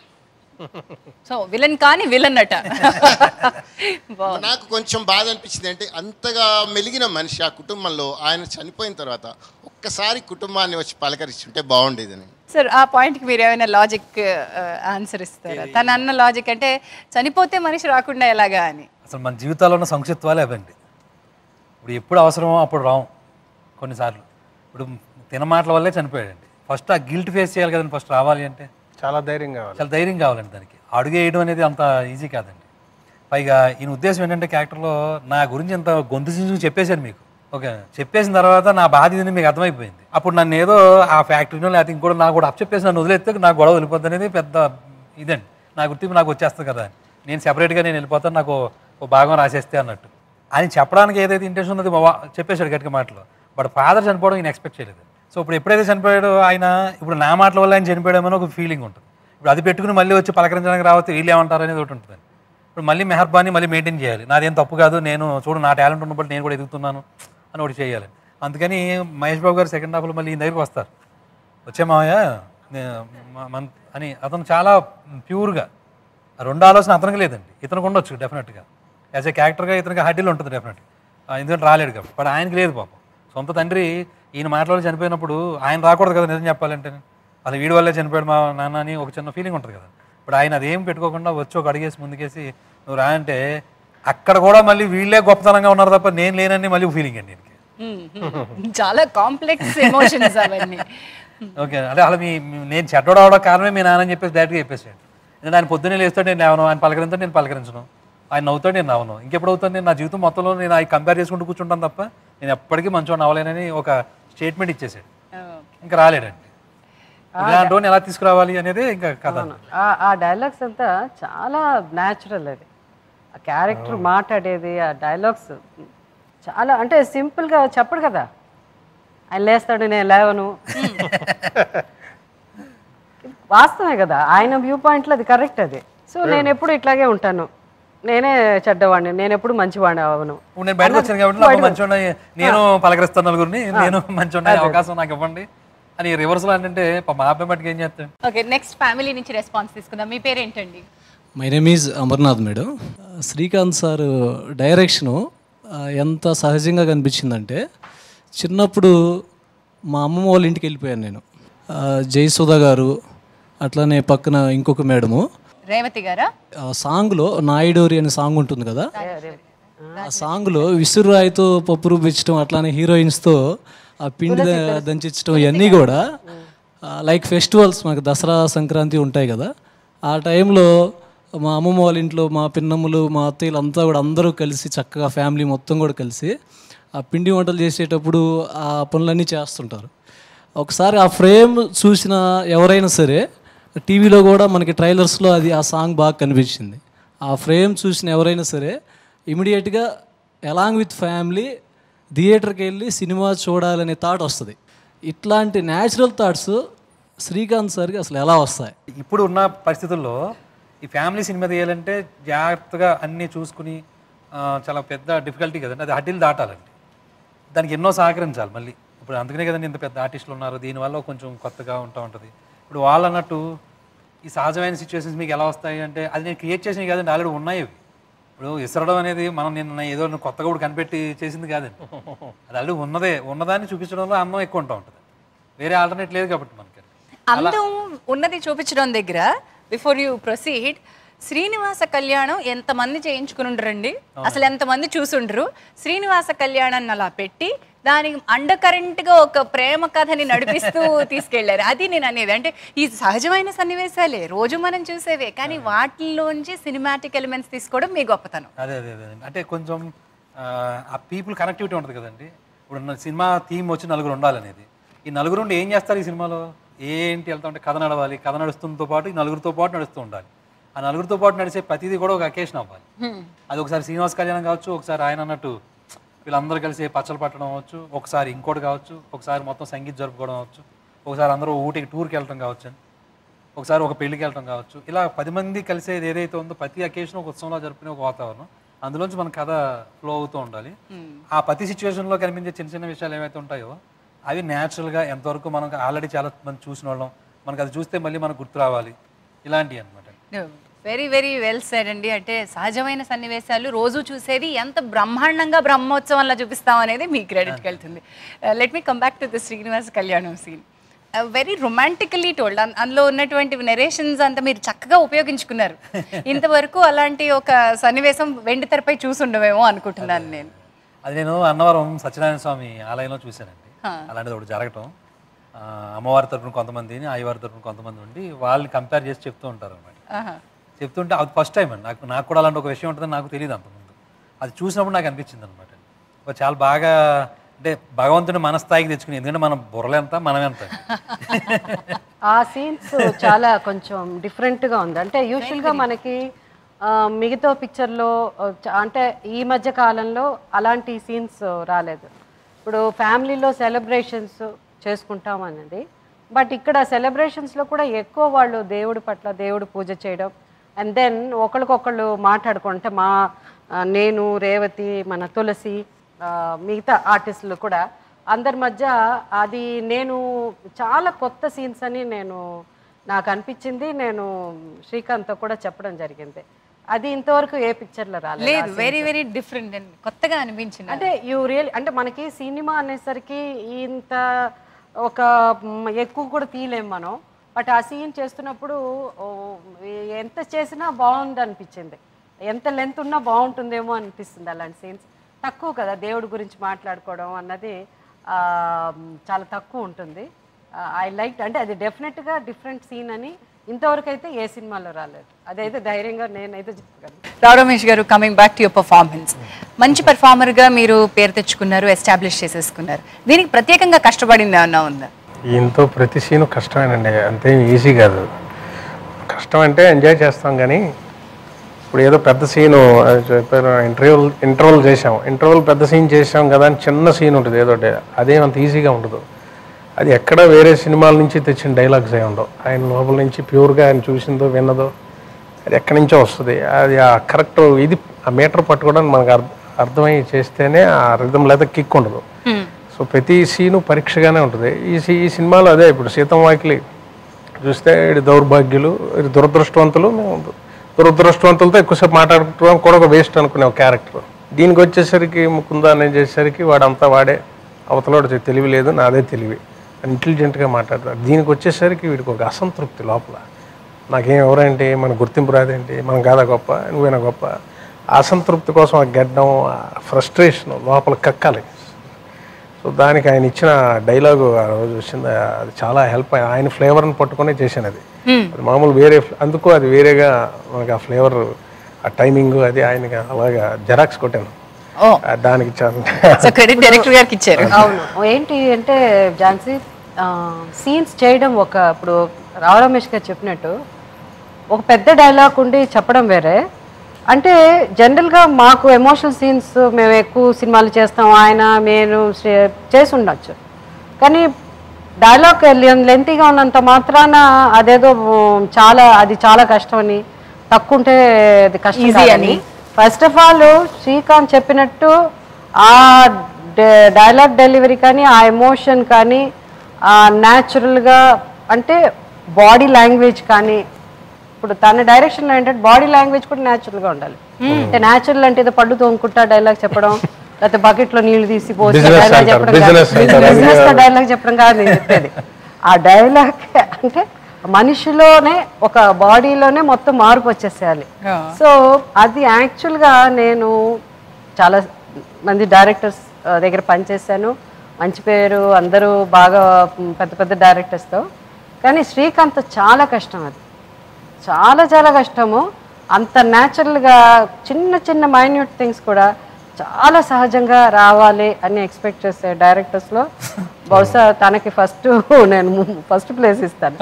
సో విలన్ కానీ విలన్ అట. నాకు కొంచెం బాధ అనిపించింది అంటే అంతగా మెలిగిన మనిషి ఆ కుటుంబంలో ఆయన చనిపోయిన తర్వాత ఒక్కసారి కుటుంబాన్ని వచ్చి పలకరిస్తుంటే బాగుండేదని. సార్ ఆ పాయింట్కి మీరు ఏమైనా లాజిక్ ఆన్సర్ ఇస్తారా? తన అన్న లాజిక్ అంటే చనిపోతే మనిషి రాకుండా ఎలాగా అని? అసలు మన జీవితాల్లో ఉన్న సంక్షిప్తాలే అవండి. ఇప్పుడు ఎప్పుడు అవసరమో అప్పుడు రావు కొన్నిసార్లు. ఇప్పుడు తినమాటల వల్లే చనిపోయాడండి. ఫస్ట్ ఆ గిల్ట్ ఫేస్ చేయాలి కదండి ఫస్ట్ రావాలి అంటే. చాలా ధైర్యం కావాలి. చాలా ధైర్యం కావాలండి దానికి. అడుగు వేయడం అనేది అంత ఈజీ కాదండి. పైగా ఈయన ఉద్దేశం ఏంటంటే క్యారెక్టర్లో నా గురించి ఇంత గొంతు చించుకు చెప్పేశాను మీకు. ఓకే. చెప్పేసిన తర్వాత నా బాధ ఇది మీకు అర్థమైపోయింది. అప్పుడు నన్ను ఏదో ఆ ఫ్యాక్టరీనో లేకపోతే ఇంకోటి నాకు కూడా అప్ చెప్పేసి నన్ను వదిలేస్తే నాకు గొడవ వెళ్ళిపోద్ది అనేది పెద్ద ఇదండి. నా గుర్తింపు నాకు వచ్చేస్తుంది కదా. నేను సెపరేట్గా నేను వెళ్ళిపోతాను నాకు ఓ భాగం రాసేస్తే అన్నట్టు. ఆయన చెప్పడానికి ఏదైతే ఇంటెన్షన్ ఉన్నది చెప్పేశాడు గట్టిగా మాటలు. బట్ ఫాదర్ చనిపోవడం ఈయన ఎక్స్పెక్ట్ చేయలేదు. సో ఇప్పుడు ఎప్పుడైతే చనిపోయాడో ఆయన ఇప్పుడు నా మాటల వల్ల ఆయన చనిపోయాడేమో ఒక ఫీలింగ్ ఉంటుంది. ఇప్పుడు అది పెట్టుకుని మళ్ళీ వచ్చి పలకరించడానికి రావచ్చు వీళ్ళు ఏమంటారు అనేది ఒకటి ఉంటుంది ఇప్పుడు మళ్ళీ మెహర్బాని మళ్ళీ మెయింటైన్ చేయాలి. నాదేం తప్పు కాదు నేను చూడు నా టాలెంట్ ఉన్నప్పుడు నేను కూడా ఎదుగుతున్నాను. అని ఒకటి చేయాలి. అందుకని మహేష్ బాబు గారు సెకండ్ హాఫ్లో మళ్ళీ ఈ దగ్గరికి వస్తారు. వచ్చే మావయ్య మన అని అతను చాలా ప్యూర్గా రెండు ఆలోచన అతనికి లేదండి. ఇతనికి ఉండొచ్చు డెఫినెట్గా యాజ్ ఏ క్యారెక్టర్గా ఇతనికి హడ్డీలు ఉంటుంది డెఫినెట్ ఎందుకంటే రాలేడు కాబట్టి. బట్ ఆయనకి లేదు పాపం. సొంత తండ్రి ఈయన మాటలు చనిపోయినప్పుడు ఆయన రాకూడదు కదా నిజం చెప్పాలంటే. అలా వీడి వల్లే చనిపోయాడు మా నాన్న అని ఒక చిన్న ఫీలింగ్ ఉంటుంది కదా. ఇప్పుడు ఆయన అదేం పెట్టుకోకుండా వచ్చి ఒక అడిగేసి ముందుకేసి నువ్వు రా అంటే అక్కడ కూడా మళ్ళీ వీళ్ళే గొప్పతనంగా ఉన్నారు తప్ప నేను లేనని మళ్ళీ ఫీలింగ్ అండి. చాలా కాంప్లెక్స్ ఎమోషన్స్ అవన్నీ. ఓకే అంటే అలా మీ నేను చెడ్డోడు అవడం కారణమే మీ నాన్న చెప్పేసి డైరెక్ట్గా చెప్పేసాడు ఎందుకంటే ఆయన పొద్దున్నే లేస్తాడు నేను లేవను ఆయన పలకరించాడు నేను పలకరించను. ఆయన నవ్వుతాడు నేను నవ్వను. ఇంకెప్పుడు అవుతాను నేను నా జీవితం మొత్తంలో నేను అవి కంపేర్ చేసుకుంటూ కూర్చుంటాను తప్ప నేను ఎప్పటికీ మంచిగా అవ్వలేనని ఒక స్టేట్మెంట్ ఇచ్చేసాడు. ఇంకా రాలేడండి ఇలాంటి ఎలా తీసుకురావాలి అనేది ఇంకా కథ. ఆ- ఆ డైలాగ్స్ అంతా చాలా న్యాచురల్ అది. ఆ క్యారెక్టర్ మాట్లాడేది ఆ డైలాగ్స్ చాలా అంటే సింపుల్గా చెప్పడు కదా. ఆయన లేస్తాడు నేను లేవను. వాస్తవమే కదా ఆయన వ్యూ పాయింట్లో అది కరెక్ట్ అది. సో నేను ఎప్పుడు ఇట్లాగే ఉంటాను. నేనే చెడ్డవాడిని నేను ఎప్పుడు మంచివాడిని అవను నేను బయటకు వచ్చాను కాబట్టి నేను పలకరిస్తాను నలుగురిని నేను మంచిగా అవకాశం నాకు ఇవ్వండి. అని రివర్స్లో ఏంటంటే మా అబ్బాయి మట్టుకు ఏం చేస్తాడు? ఓకే నెక్స్ట్ ఫ్యామిలీ నుంచి రెస్పాన్స్ తీసుకుందాం. మీ పేరేంటండి? My name is Amarnath madam Srikanth sir direction ఎంత సహజంగా కనిపించిందంటే చిన్నప్పుడు మా అమ్మమ్మ వాళ్ళ ఇంటికి వెళ్ళిపోయాను నేను. జయసుధ గారు అట్లానే పక్కన ఇంకొక మేడము. రేవతి గారా? ఆ సాంగ్లో నాయుడోరి అనే సాంగ్ ఉంటుంది కదా? ఆ సాంగ్లో విసురాయితో పప్పు రూపించడం అట్లానే హీరోయిన్స్తో ఆ పిండి ద- దంచించడం ఇవన్నీ కూడా లైక్ ఫెస్టివల్స్ మనకు దసరా సంక్రాంతి ఉంటాయి కదా? ఆ టైంలో మా అమ్మమ్మ వాళ్ళ ఇంట్లో మా పిన్నమ్మలు మా అత్తయ్యలు అంతా కూడా అందరూ కలిసి చక్కగా ఫ్యామిలీ మొత్తం కూడా కలిసి ఆ పిండి వంటలు చేసేటప్పుడు ఆ పనులన్నీ చేస్తుంటారు. ఒకసారి ఆ ఫ్రేమ్ చూసిన ఎవరైనా సరే టీవీలో కూడా మనకి ట్రైలర్స్లో అది ఆ సాంగ్ బాగా కనిపించింది. ఆ ఫ్రేమ్ చూసిన ఎవరైనా సరే ఇమీడియట్గా ఎలాంగ్ విత్ ఫ్యామిలీ థియేటర్కి వెళ్ళి సినిమా చూడాలనే థాట్ వస్తుంది. ఇట్లాంటి న్యాచురల్ థాట్స్ శ్రీకాంత్ సార్కి అసలు ఎలా వస్తాయి? ఇప్పుడు ఉన్న పరిస్థితుల్లో ఈ ఫ్యామిలీ సినిమా తీయాలంటే జాగ్రత్తగా అన్నీ చూసుకుని చాలా పెద్ద డిఫికల్టీ కదండి. అది హడ్డీలు దాటాలండి. దానికి ఎన్నో సహకరించాలి మళ్ళీ. ఇప్పుడు అందుకనే కదండి ఇంత పెద్ద ఆర్టిస్టులు ఉన్నారు. దీనివల్ల కొంచెం కొత్తగా ఉంటా ఉంటుంది. ఇప్పుడు వాళ్ళు అన్నట్టు ఈ సహజమైన సిచ్యువేషన్స్ మీకు ఎలా వస్తాయి అంటే అది నేను క్రియేట్ చేసినవి కాదండి. ఆల్రెడీ ఉన్నాయి ఇప్పుడు ఇసరడం అనేది మనం నిన్న ఏదో కొత్తగా కూడా కనిపెట్టి చేసింది కాదండి. అది ఆల్రెడీ ఉన్నదే. ఉన్నదాన్ని చూపించడంలో అందం ఎక్కువ ఉంటా ఉంటుంది. వేరే ఆల్టర్నేట్ లేదు కాబట్టి మనకి. అందం ఉన్నది చూపించడం దగ్గర before you proceed Srinivasa Kalyanam ఎంతమంది చేయించుకుని ఉండరండి అసలు ఎంతమంది చూసుండ్రు? శ్రీనివాస కళ్యాణాన్ని అలా పెట్టి దానికి అండర్ కరెంట్గా ఒక ప్రేమ కథని నడిపిస్తూ తీసుకెళ్ళారు. అది నేను అనేది. అంటే ఈ సహజమైన సన్నివేశాలే. రోజు మనం చూసేవే. కానీ వాటిల్లోంచి సినిమాటిక్ ఎలిమెంట్స్ తీసుకోవడం మీ గొప్పతనం. అదే అదే అంటే కొంచెం ఆ, పీపుల్ కనెక్టివిటీ ఉంటుంది కదండి. ఇప్పుడు సినిమా థీమ్ వచ్చి నలుగురు ఉండాలనేది. ఈ నలుగురు ఏం చేస్తారు ఈ సినిమాలో? ఏంటి వెళ్తా ఉంటే కథ నడవాలి కథ నడుస్తుంతో పాటు ఈ నలుగురితో పాటు నడుస్తూ ఉండాలి. ఆ నలుగురితో పాటు నడిచే ప్రతిదీ కూడా ఒక అకేషన్ అవ్వాలి. అది ఒకసారి శ్రీనివాస్ కళ్యాణం కావచ్చు ఒకసారి ఆయన అన్నట్టు వీళ్ళందరూ కలిసి పచ్చలు పట్టడం అవ్వచ్చు ఒకసారి ఇంకోటి కావచ్చు ఒకసారి మొత్తం సంగీత్ జరుపుకోవడం అవ్వచ్చు ఒకసారి అందరూ ఊటికి టూర్కి వెళ్ళడం కావచ్చు ఒకసారి ఒక పెళ్ళికి వెళ్ళటం కావచ్చు. ఇలా పది మంది కలిసేది ఏదైతే ఉందో ప్రతి అకేషన్ ఒక ఉత్సవంలో జరుపుకునే ఒక వాతావరణం. అందులోంచి మన కథ ఫ్లో అవుతూ ఉండాలి. ఆ ప్రతి సిచ్యువేషన్లో కనిపించే చిన్న చిన్న విషయాలు ఏవైతే ఉంటాయో అవి న్యాచురల్గా ఎంతవరకు మనం ఆల్రెడీ చాలా మంది చూసిన వాళ్ళం. మనకు అది చూస్తే మళ్ళీ మనకు గుర్తు రావాలి. ఇలాంటివి అనమాట వెరీ వెరీ వెల్ సైడ్ అండి. అంటే సహజమైన సన్నివేశాలు రోజు చూసేది ఎంత బ్రహ్మాండంగా బ్రహ్మోత్సవంలా చూపిస్తాం అనేది మీ క్రెడిట్కి వెళ్తుంది. Let me come back to the Srinivas Kalyanam scene very romantically told అందులో ఉన్నటువంటి నెరేషన్స్ అంతా మీరు చక్కగా ఉపయోగించుకున్నారు. ఇంతవరకు అలాంటి ఒక సన్నివేశం వెండి తెరపై చూసుండవేమో అనుకుంటున్నాను నేను. అది నేను అన్నవరం సత్యనారాయణ స్వామి ఆలయంలో చూశానండి. అలాంటిది ఒకటి జరగటం. ఆ, అమ్మవారి తరపున కొంతమందిని అయ్యవారి తరపున కొంతమంది ఉండి వాళ్ళని కంపేర్ చేసి చెప్తూ ఉంటారు అనమాట. చెప్తుంటే అది ఫస్ట్ టైం అండి. నాకు నాకు కూడా అలాంటి ఒక విషయం ఉంటుందని నాకు తెలియదు అంతకుముందు. అది చూసినప్పుడు నాకు అనిపించింది అనమాట ఒక చాలా బాగా అంటే భగవంతుని మన స్థాయికి తెచ్చుకుని ఎందుకంటే మనం బుర్రలెంత మనమెంత ఆ సీన్స్ చాలా కొంచెం డిఫరెంట్గా ఉంది. అంటే యూజువల్గా మనకి మిగతా పిక్చర్లో అంటే ఈ మధ్య కాలంలో అలాంటి సీన్స్ రాలేదు. ఇప్పుడు ఫ్యామిలీలో సెలబ్రేషన్స్ చేసుకుంటాం అన్నది. బట్ ఇక్కడ సెలబ్రేషన్స్లో కూడా ఎక్కువ వాళ్ళు దేవుడి పట్ల దేవుడు పూజ చేయడం. అండ్ దెన్ ఒకరికొకళ్ళు మాట్లాడుకుంటే మా నేను రేవతి మన తులసి మిగతా ఆర్టిస్టులు కూడా అందరి మధ్య అది నేను చాలా కొత్త సీన్స్ అని నేను నాకు అనిపించింది. నేను శ్రీకాంత్తో కూడా చెప్పడం జరిగింది. అది ఇంతవరకు ఏ పిక్చర్లో రాలేదు లేదు వెరీ వెరీ డిఫరెంట్ అండి కొత్తగా అనిపించింది అంటే యూ రియల్ అంటే మనకి సినిమా అనేసరికి ఇంత ఒక ఎక్కువ కూడా తీయలేం మనం. బట్ ఆ సీన్ చేస్తున్నప్పుడు ఎంత చేసినా బాగుంది అనిపించింది. ఎంత లెంత్ ఉన్నా బాగుంటుందేమో అనిపిస్తుంది అలాంటి సీన్స్ తక్కువ కదా దేవుడి గురించి మాట్లాడుకోవడం అన్నది చాలా తక్కువ ఉంటుంది. ఐ లైక్ అంటే అది డెఫినెట్గా డిఫరెంట్ సీన్ అని ఇంతవరకు అయితే ఏ సినిమాలో రాలేదు. అదైతే ధైర్యంగా నేనైతే చెప్పగలను Rao Ramesh garu coming back to your performance మంచి పర్ఫార్మర్గా మీరు పేరు తెచ్చుకున్నారు ఎస్టాబ్లిష్ చేసేసుకున్నారు. దీనికి ప్రత్యేకంగా కష్టపడింది ఏమన్నా ఉందా? ఈయనతో ప్రతి సీను కష్టమేనండి. అంతేం ఈజీ కాదు. కష్టం అంటే ఎంజాయ్ చేస్తాం కానీ ఇప్పుడు ఏదో పెద్ద సీను చెప్పారు ఇంటర్వ్యూల్ ఇంటర్వల్ చేసాం ఇంటర్వల్ పెద్ద సీన్ చేసాం కదా అని చిన్న సీన్ ఉంటుంది ఏదో. అదేం అంత ఈజీగా ఉండదు. అది ఎక్కడ వేరే సినిమాల నుంచి తెచ్చిన డైలాగ్స్ అయి ఉండవు. ఆయన లోపల నుంచి ప్యూర్గా ఆయన చూసిందో విన్నదో అది ఎక్కడి నుంచో వస్తుంది. అది ఆ కరెక్ట్ ఇది ఆ మీటర్ పట్టుకోవడానికి మనకు అర్థ అర్థమై చేస్తేనే ఆ రిధం లేదా కిక్ ఉండదు. సో ప్రతి సీను పరీక్షగానే ఉంటుంది. ఈ సి- ఈ సినిమాలో అదే ఇప్పుడు సీతం వాకిలి చూస్తే ఇది దౌర్భాగ్యులు ఇది దురదృష్టవంతులు మేము దురదృష్టవంతులతో ఎక్కువసేపు మాట్లాడుకోవడం కూడా ఒక వేస్ట్ అనుకునే ఒక క్యారెక్టర్ దీనికి వచ్చేసరికి ముకుందా నేను చేసేసరికి వాడంతా వాడే అవతలోడు తెలివి లేదు నాదే తెలివి. ఇంటెలిజెంట్గా మాట్లాడతాడు దీనికి వచ్చేసరికి వీడికి ఒక అసంతృప్తి లోపల. నాకేం ఎవరేంటి మన గుర్తింపు రాదేంటి? మనం కాదా గొప్ప? నువ్వేనా గొప్ప? అసంతృప్తి కోసం ఆ గడ్డం ఫ్రస్ట్రేషన్ లోపల కక్కాలి. సో దానికి ఆయన ఇచ్చిన డైలాగు ఆ రోజు వచ్చింది అది చాలా హెల్ప్ ఆయన ఫ్లేవర్ని పట్టుకునే చేశాను అది. అది మామూలు వేరే అందుకు అది వేరేగా మనకి ఆ ఫ్లేవర్ ఆ టైమింగ్ అది ఆయనకి అలాగా జెరాక్స్ కొట్టాను. దానికి క్రెడిట్ డైరెక్టర్ గారికి ఇచ్చారు. అవును. ఏంటి అంటే ఝాన్సీ? సీన్స్ చేయడం ఒక ఇప్పుడు రావు రమేష్ గారు చెప్పినట్టు ఒక పెద్ద డైలాగ్ ఉండి చెప్పడం వేరే. అంటే జనరల్గా మాకు ఎమోషనల్ సీన్స్ మేము ఎక్కువ సినిమాలు చేస్తాం ఆయన నేను చేసి ఉండొచ్చు. కానీ డైలాగ్ లెంతీగా ఉన్నంత మాత్రాన అదేదో చాలా అది చాలా కష్టం అని తక్కువ ఉంటే అది కష్టం అని. ఫస్ట్ ఆఫ్ ఆల్ శ్రీకాంత్ చెప్పినట్టు ఆ డైలాగ్ డెలివరీ కానీ ఆ ఎమోషన్ కానీ న్యాచురల్గా అంటే బాడీ లాంగ్వేజ్ కానీ ఇప్పుడు తన డైరెక్షన్లో ఏంటంటే బాడీ లాంగ్వేజ్ కూడా న్యాచురల్గా ఉండాలి. అంటే న్యాచురల్ అంటే ఏదో పళ్ళు తోముకుంటా డైలాగ్ చెప్పడం లేకపోతే బకెట్లో నీళ్ళు తీసి పోసి డైలాగ్ చెప్పడం. బిజినెస్ డైలాగ్ చెప్పడం కాదు నేను చెప్పేది. ఆ డైలాగ్ అంటే మనిషిలోనే ఒక బాడీలోనే మొత్తం మార్పు వచ్చేసేయాలి. సో అది యాక్చువల్గా నేను చాలా మంది డైరెక్టర్స్ దగ్గర పనిచేశాను. మంచి పేరు అందరూ బాగా పెద్ద పెద్ద డైరెక్టర్స్తో కానీ శ్రీకాంత్ చాలా కష్టం అది. చాలా చాలా కష్టము. అంత న్యాచురల్గా చిన్న చిన్న మైన్యూట్ థింగ్స్ కూడా చాలా సహజంగా రావాలి అని ఎక్స్పెక్ట్ చేసే డైరెక్టర్స్లో బహుశా తనకి ఫస్ట్ నేను ఫస్ట్ ప్లేస్ ఇస్తాను.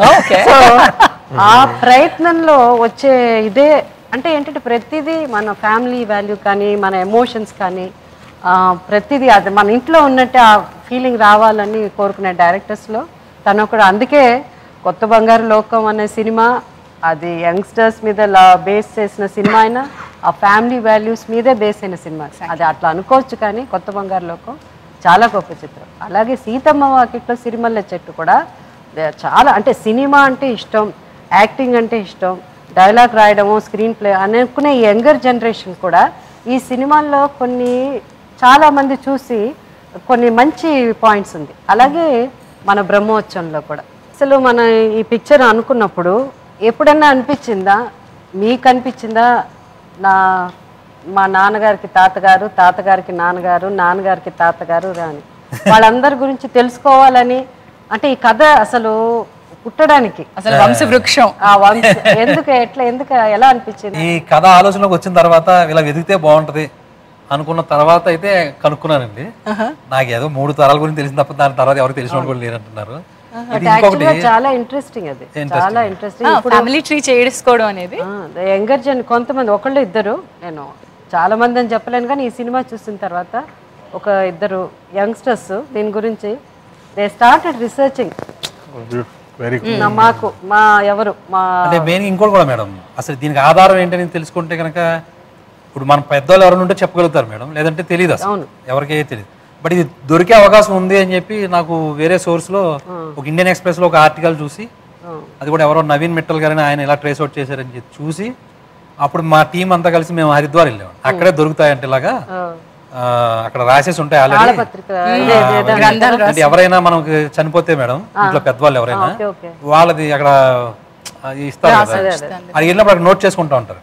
సో ఆ ప్రయత్నంలో వచ్చే ఇదే అంటే ఏంటంటే ప్రతిదీ మన ఫ్యామిలీ వాల్యూ కానీ మన ఎమోషన్స్ కానీ ప్రతిదీ అది. మన ఇంట్లో ఉన్నట్టే ఆ ఫీలింగ్ రావాలని కోరుకునే డైరెక్టర్స్లో తను కూడా. అందుకే కొత్త బంగారు లోకం అనే సినిమా అది యంగ్స్టర్స్ మీద బేస్ చేసిన సినిమా అయినా ఆ ఫ్యామిలీ వాల్యూస్ మీదే బేస్ అయిన సినిమా. అది అట్లా అనుకోవచ్చు కానీ కొత్త బంగారు లోకం చాలా గొప్ప చిత్రం. అలాగే సీతమ్మ వాకిట్లో సిరిమల్ల చెట్టు కూడా చాలా అంటే సినిమా అంటే ఇష్టం యాక్టింగ్ అంటే ఇష్టం డైలాగ్ రాయడము స్క్రీన్ ప్లే అనుకునే యంగర్ జనరేషన్ కూడా ఈ సినిమాల్లో కొన్ని చాలా మంది చూసి కొన్ని మంచి పాయింట్స్ ఉంది. అలాగే మన బ్రహ్మోత్సవంలో కూడా. అసలు మన ఈ పిక్చర్ అనుకున్నప్పుడు ఎప్పుడన్నా అనిపించిందా? మీకు అనిపించిందా? నా మా నాన్నగారికి తాతగారు తాతగారికి నాన్నగారు నాన్నగారికి తాతగారు రాని. వాళ్ళందరి గురించి తెలుసుకోవాలని అంటే ఈ కథ అసలు పుట్టడానికి. అసలు వంశవృక్షం. ఆ వంశ ఎందుకు ఎట్లా ఎందుకు ఎలా అనిపించింది? ఈ కథ ఆలోచనలోకి వచ్చిన తర్వాత ఇలా వెతికితే బాగుంటది. అనుకున్న తర్వాత అయితే కనుక్కున్నానండి. నాకు ఏదో మూడు తరాల గురించి తెలిసిన తప్ప దాని తర్వాత ఎవరికి తెలిసిన వాళ్ళు కూడా లేరంటున్నారు. చాలా ఇంట్రెస్టింగ్ అది. చాలా ఇంట్రెస్టింగ్ ఫ్యామిలీ ట్రీ చేసుకోవడం అనేది. యంగర్ జన్ కొంతమంది ఒకళ్ళు ఇద్దరు నేను చాలా మంది అని చెప్పలేను కానీ ఈ సినిమా చూసిన తర్వాత ఒక ఇద్దరు యంగ్స్టర్స్ దీని గురించి దే స్టార్టెడ్ రీసెర్చింగ్ వెరీ మాకు మా ఎవరు మా అంటే మెయిన్ ఇంకోటి కూడా మేడం అసలు దీనికి ఆధారం ఏంటని తెలుసుకుంటే కనుక ఇప్పుడు మన పెద్దవాళ్ళు ఎవరైనా ఉంటే చెప్పగలుగుతారు మేడం లేదంటే తెలియదు అసలు. ఎవరికీ తెలియదు బట్ ఇది దొరికే అవకాశం ఉంది అని చెప్పి నాకు వేరే source లో ఒక ఇండియన్ ఎక్స్ప్రెస్లో ఒక ఆర్టికల్ చూసి అది కూడా ఎవరో నవీన్ మిట్టల్ గారని ఆయన ఇలా ట్రేస్ అవుట్ చేశారని చెప్పి చూసి అప్పుడు మా టీం అంతా కలిసి మేము హరిద్వార్ వెళ్ళాం. అక్కడే దొరుకుతాయంటే ఇలాగా అక్కడ రాసేసి ఉంటాయి ఆల్రెడీ అంటే ఎవరైనా మనకి చనిపోతే మేడం ఇంట్లో పెద్దవాళ్ళు ఎవరైనా వాళ్ళది అక్కడ ఇస్తారు అది వెళ్ళినప్పుడు అక్కడ నోట్ చేసుకుంటా ఉంటారు.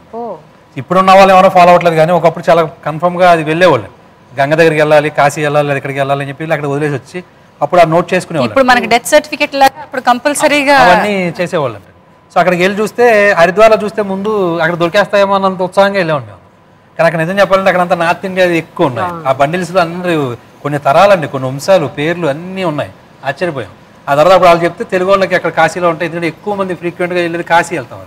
ఇప్పుడున్న వాళ్ళు ఎవరో ఫాలో అవ్వట్లేదు కానీ ఒకప్పుడు చాలా కన్ఫర్మ్గా అది వెళ్ళేవాళ్ళు. గంగ దగ్గరికి వెళ్ళాలి కాశీ వెళ్ళాలి లేదా ఇక్కడికి వెళ్ళాలి అని చెప్పి అక్కడ వదిలేసి వచ్చి అప్పుడు ఆ నోట్ చేసుకునేవాళ్ళు. ఇప్పుడు మనకి డెత్ సర్టిఫికెట్ లాగా ఇప్పుడు కంపల్సరీగా అవన్నీ చేసేవాళ్ళు. అంటే సో అక్కడికి వెళ్ళి చూస్తే హరిద్వార్లో చూస్తే ముందు అక్కడ దొరికేస్తాయేమో అన్నంత ఉత్సాహంగా వెళ్ళే ఉన్నాం కానీ అక్కడ నిజం చెప్పాలంటే అక్కడ అంతా నార్త్ ఇండియా ఎక్కువ ఉన్నాయి. ఆ. బండిల్స్లో అన్ని కొన్ని తరాలండి కొన్ని వంశాలు పేర్లు అన్నీ ఉన్నాయి. ఆశ్చర్యపోయాం. ఆ తర్వాత అప్పుడు వాళ్ళు చెప్తే తెలుగు వాళ్ళకి అక్కడ కాశీలో ఉంటాయి. ఎందుకంటే ఎక్కువ మంది frequent గా వెళ్ళేది కాశీ వెళ్తాం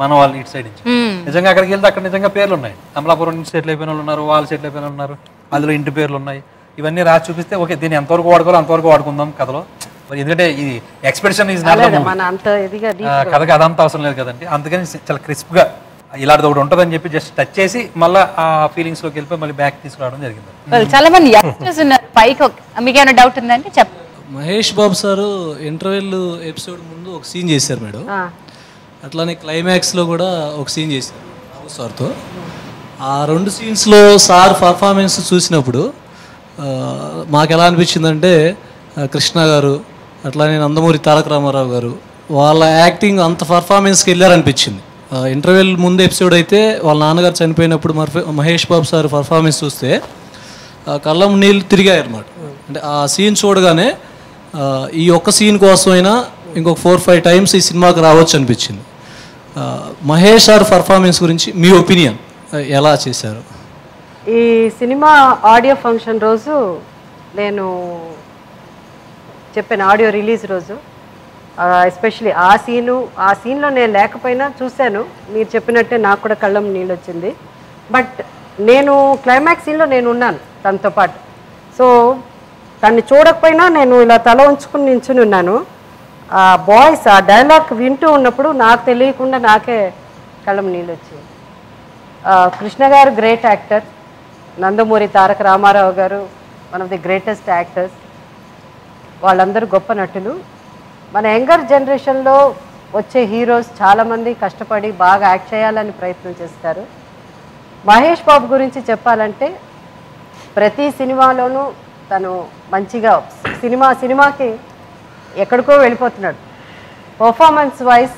మన వాళ్ళు ఇటు సైడ్ నుంచి. నిజంగా అక్కడికి వెళ్తే అక్కడ నిజంగా పేర్లు ఉన్నాయి. అమలాపురం నుంచి సెటిల్ అయిపోయిన వాళ్ళు ఉన్నారు వాళ్ళు సెటిల్ అయిపోయిన వాళ్ళు ఉన్నారు. అందులో ఇంటి పేర్లు ఉన్నాయి. ఇవన్నీ రాసి చూపిస్తే ఓకే దీన్ని ఎంతవరకు వాడుకోవాలో అంతవరకు వాడుకుందాం కథలో. మరి ఎందుకంటే ఇది ఎక్స్పెడిషన్ ఈజ్ నాట్ లేదా మన అంత ఇదిగా deep గా- కథకి అదంతా అవసరం లేదు కదండి. అందుకని చాలా crisp గా ఇలాంటిది ఒకటి ఉంటుందని చెప్పి జస్ట్ టచ్ చేసి మళ్ళీ ఆ ఫీలింగ్స్లోకి వెళ్ళిపోయి మళ్ళీ బ్యాక్ తీసుకురావడం జరిగింది. Well, చాలా మంది యంగ్స్టర్స్ ఉన్నారు. పైకి మీకు ఏమైనా డౌట్ ఉందంటే చెప్ప Mahesh Babu sir interval episode ముందు ఒక సీన్ చేశారు మేడం. ఆ, అట్లానే క్లైమాక్స్లో కూడా ఒక సీన్ చేశారు సార్తో ఆ రెండు సీన్స్లో సార్ పర్ఫార్మెన్స్ చూసినప్పుడు మాకు ఎలా అనిపించిందంటే కృష్ణ గారు అట్లానే నందమూరి తారక రామారావు గారు వాళ్ళ యాక్టింగ్ అంత పర్ఫార్మెన్స్కి వెళ్ళారనిపించింది. ఇంటర్వ్యూల్ ఇంటర్వెల్ ముందు ఎపిసోడ్ అయితే వాళ్ళ నాన్నగారు చనిపోయినప్పుడు మహేష్ బాబు సార్ పర్ఫార్మెన్స్ చూస్తే కళ్ళం నీళ్ళు తిరిగాయి అనమాట అంటే ఆ సీన్ చూడగానే ఈ ఒక్క సీన్ కోసమైనా ఇంకొక ఫోర్ ఫైవ్ టైమ్స్ ఈ సినిమాకి రావచ్చు అనిపించింది. మహేష్ సార్ పర్ఫార్మెన్స్ గురించి మీ ఒపీనియన్ ఎలా చేశారు? ఈ సినిమా ఆడియో ఫంక్షన్ రోజు నేను చెప్పాను ఆడియో రిలీజ్ రోజు. ఎస్పెషలీ ఆ సీను ఆ సీన్లో నేను లేకపోయినా చూశాను. మీరు చెప్పినట్టే నాకు కూడా కళ్ళం నీళ్ళు వచ్చింది. బట్ నేను క్లైమాక్స్ సీన్లో నేను ఉన్నాను తనతో పాటు. సో తన్ని చూడకపోయినా నేను ఇలా తల ఉంచుకుని నించుని ఉన్నాను. ఆ బాయ్స్ ఆ డైలాగ్ వింటూ ఉన్నప్పుడు నాకు తెలియకుండా నాకే కళ్ళం నీళ్ళు వచ్చింది Krishna garu great actor. Nandamuri Taraka Rama Rao garu one of the greatest actors. వాళ్ళందరూ గొప్ప నటులు. మన యంగర్ జనరేషన్లో వచ్చే హీరోస్ చాలామంది కష్టపడి బాగా యాక్ట్ చేయాలని ప్రయత్నం చేస్తారు. మహేష్ బాబు గురించి చెప్పాలంటే ప్రతి సినిమాలోనూ తను మంచిగా సినిమా సినిమాకి ఎక్కడికో వెళ్ళిపోతున్నాడు. పర్ఫార్మెన్స్ వైజ్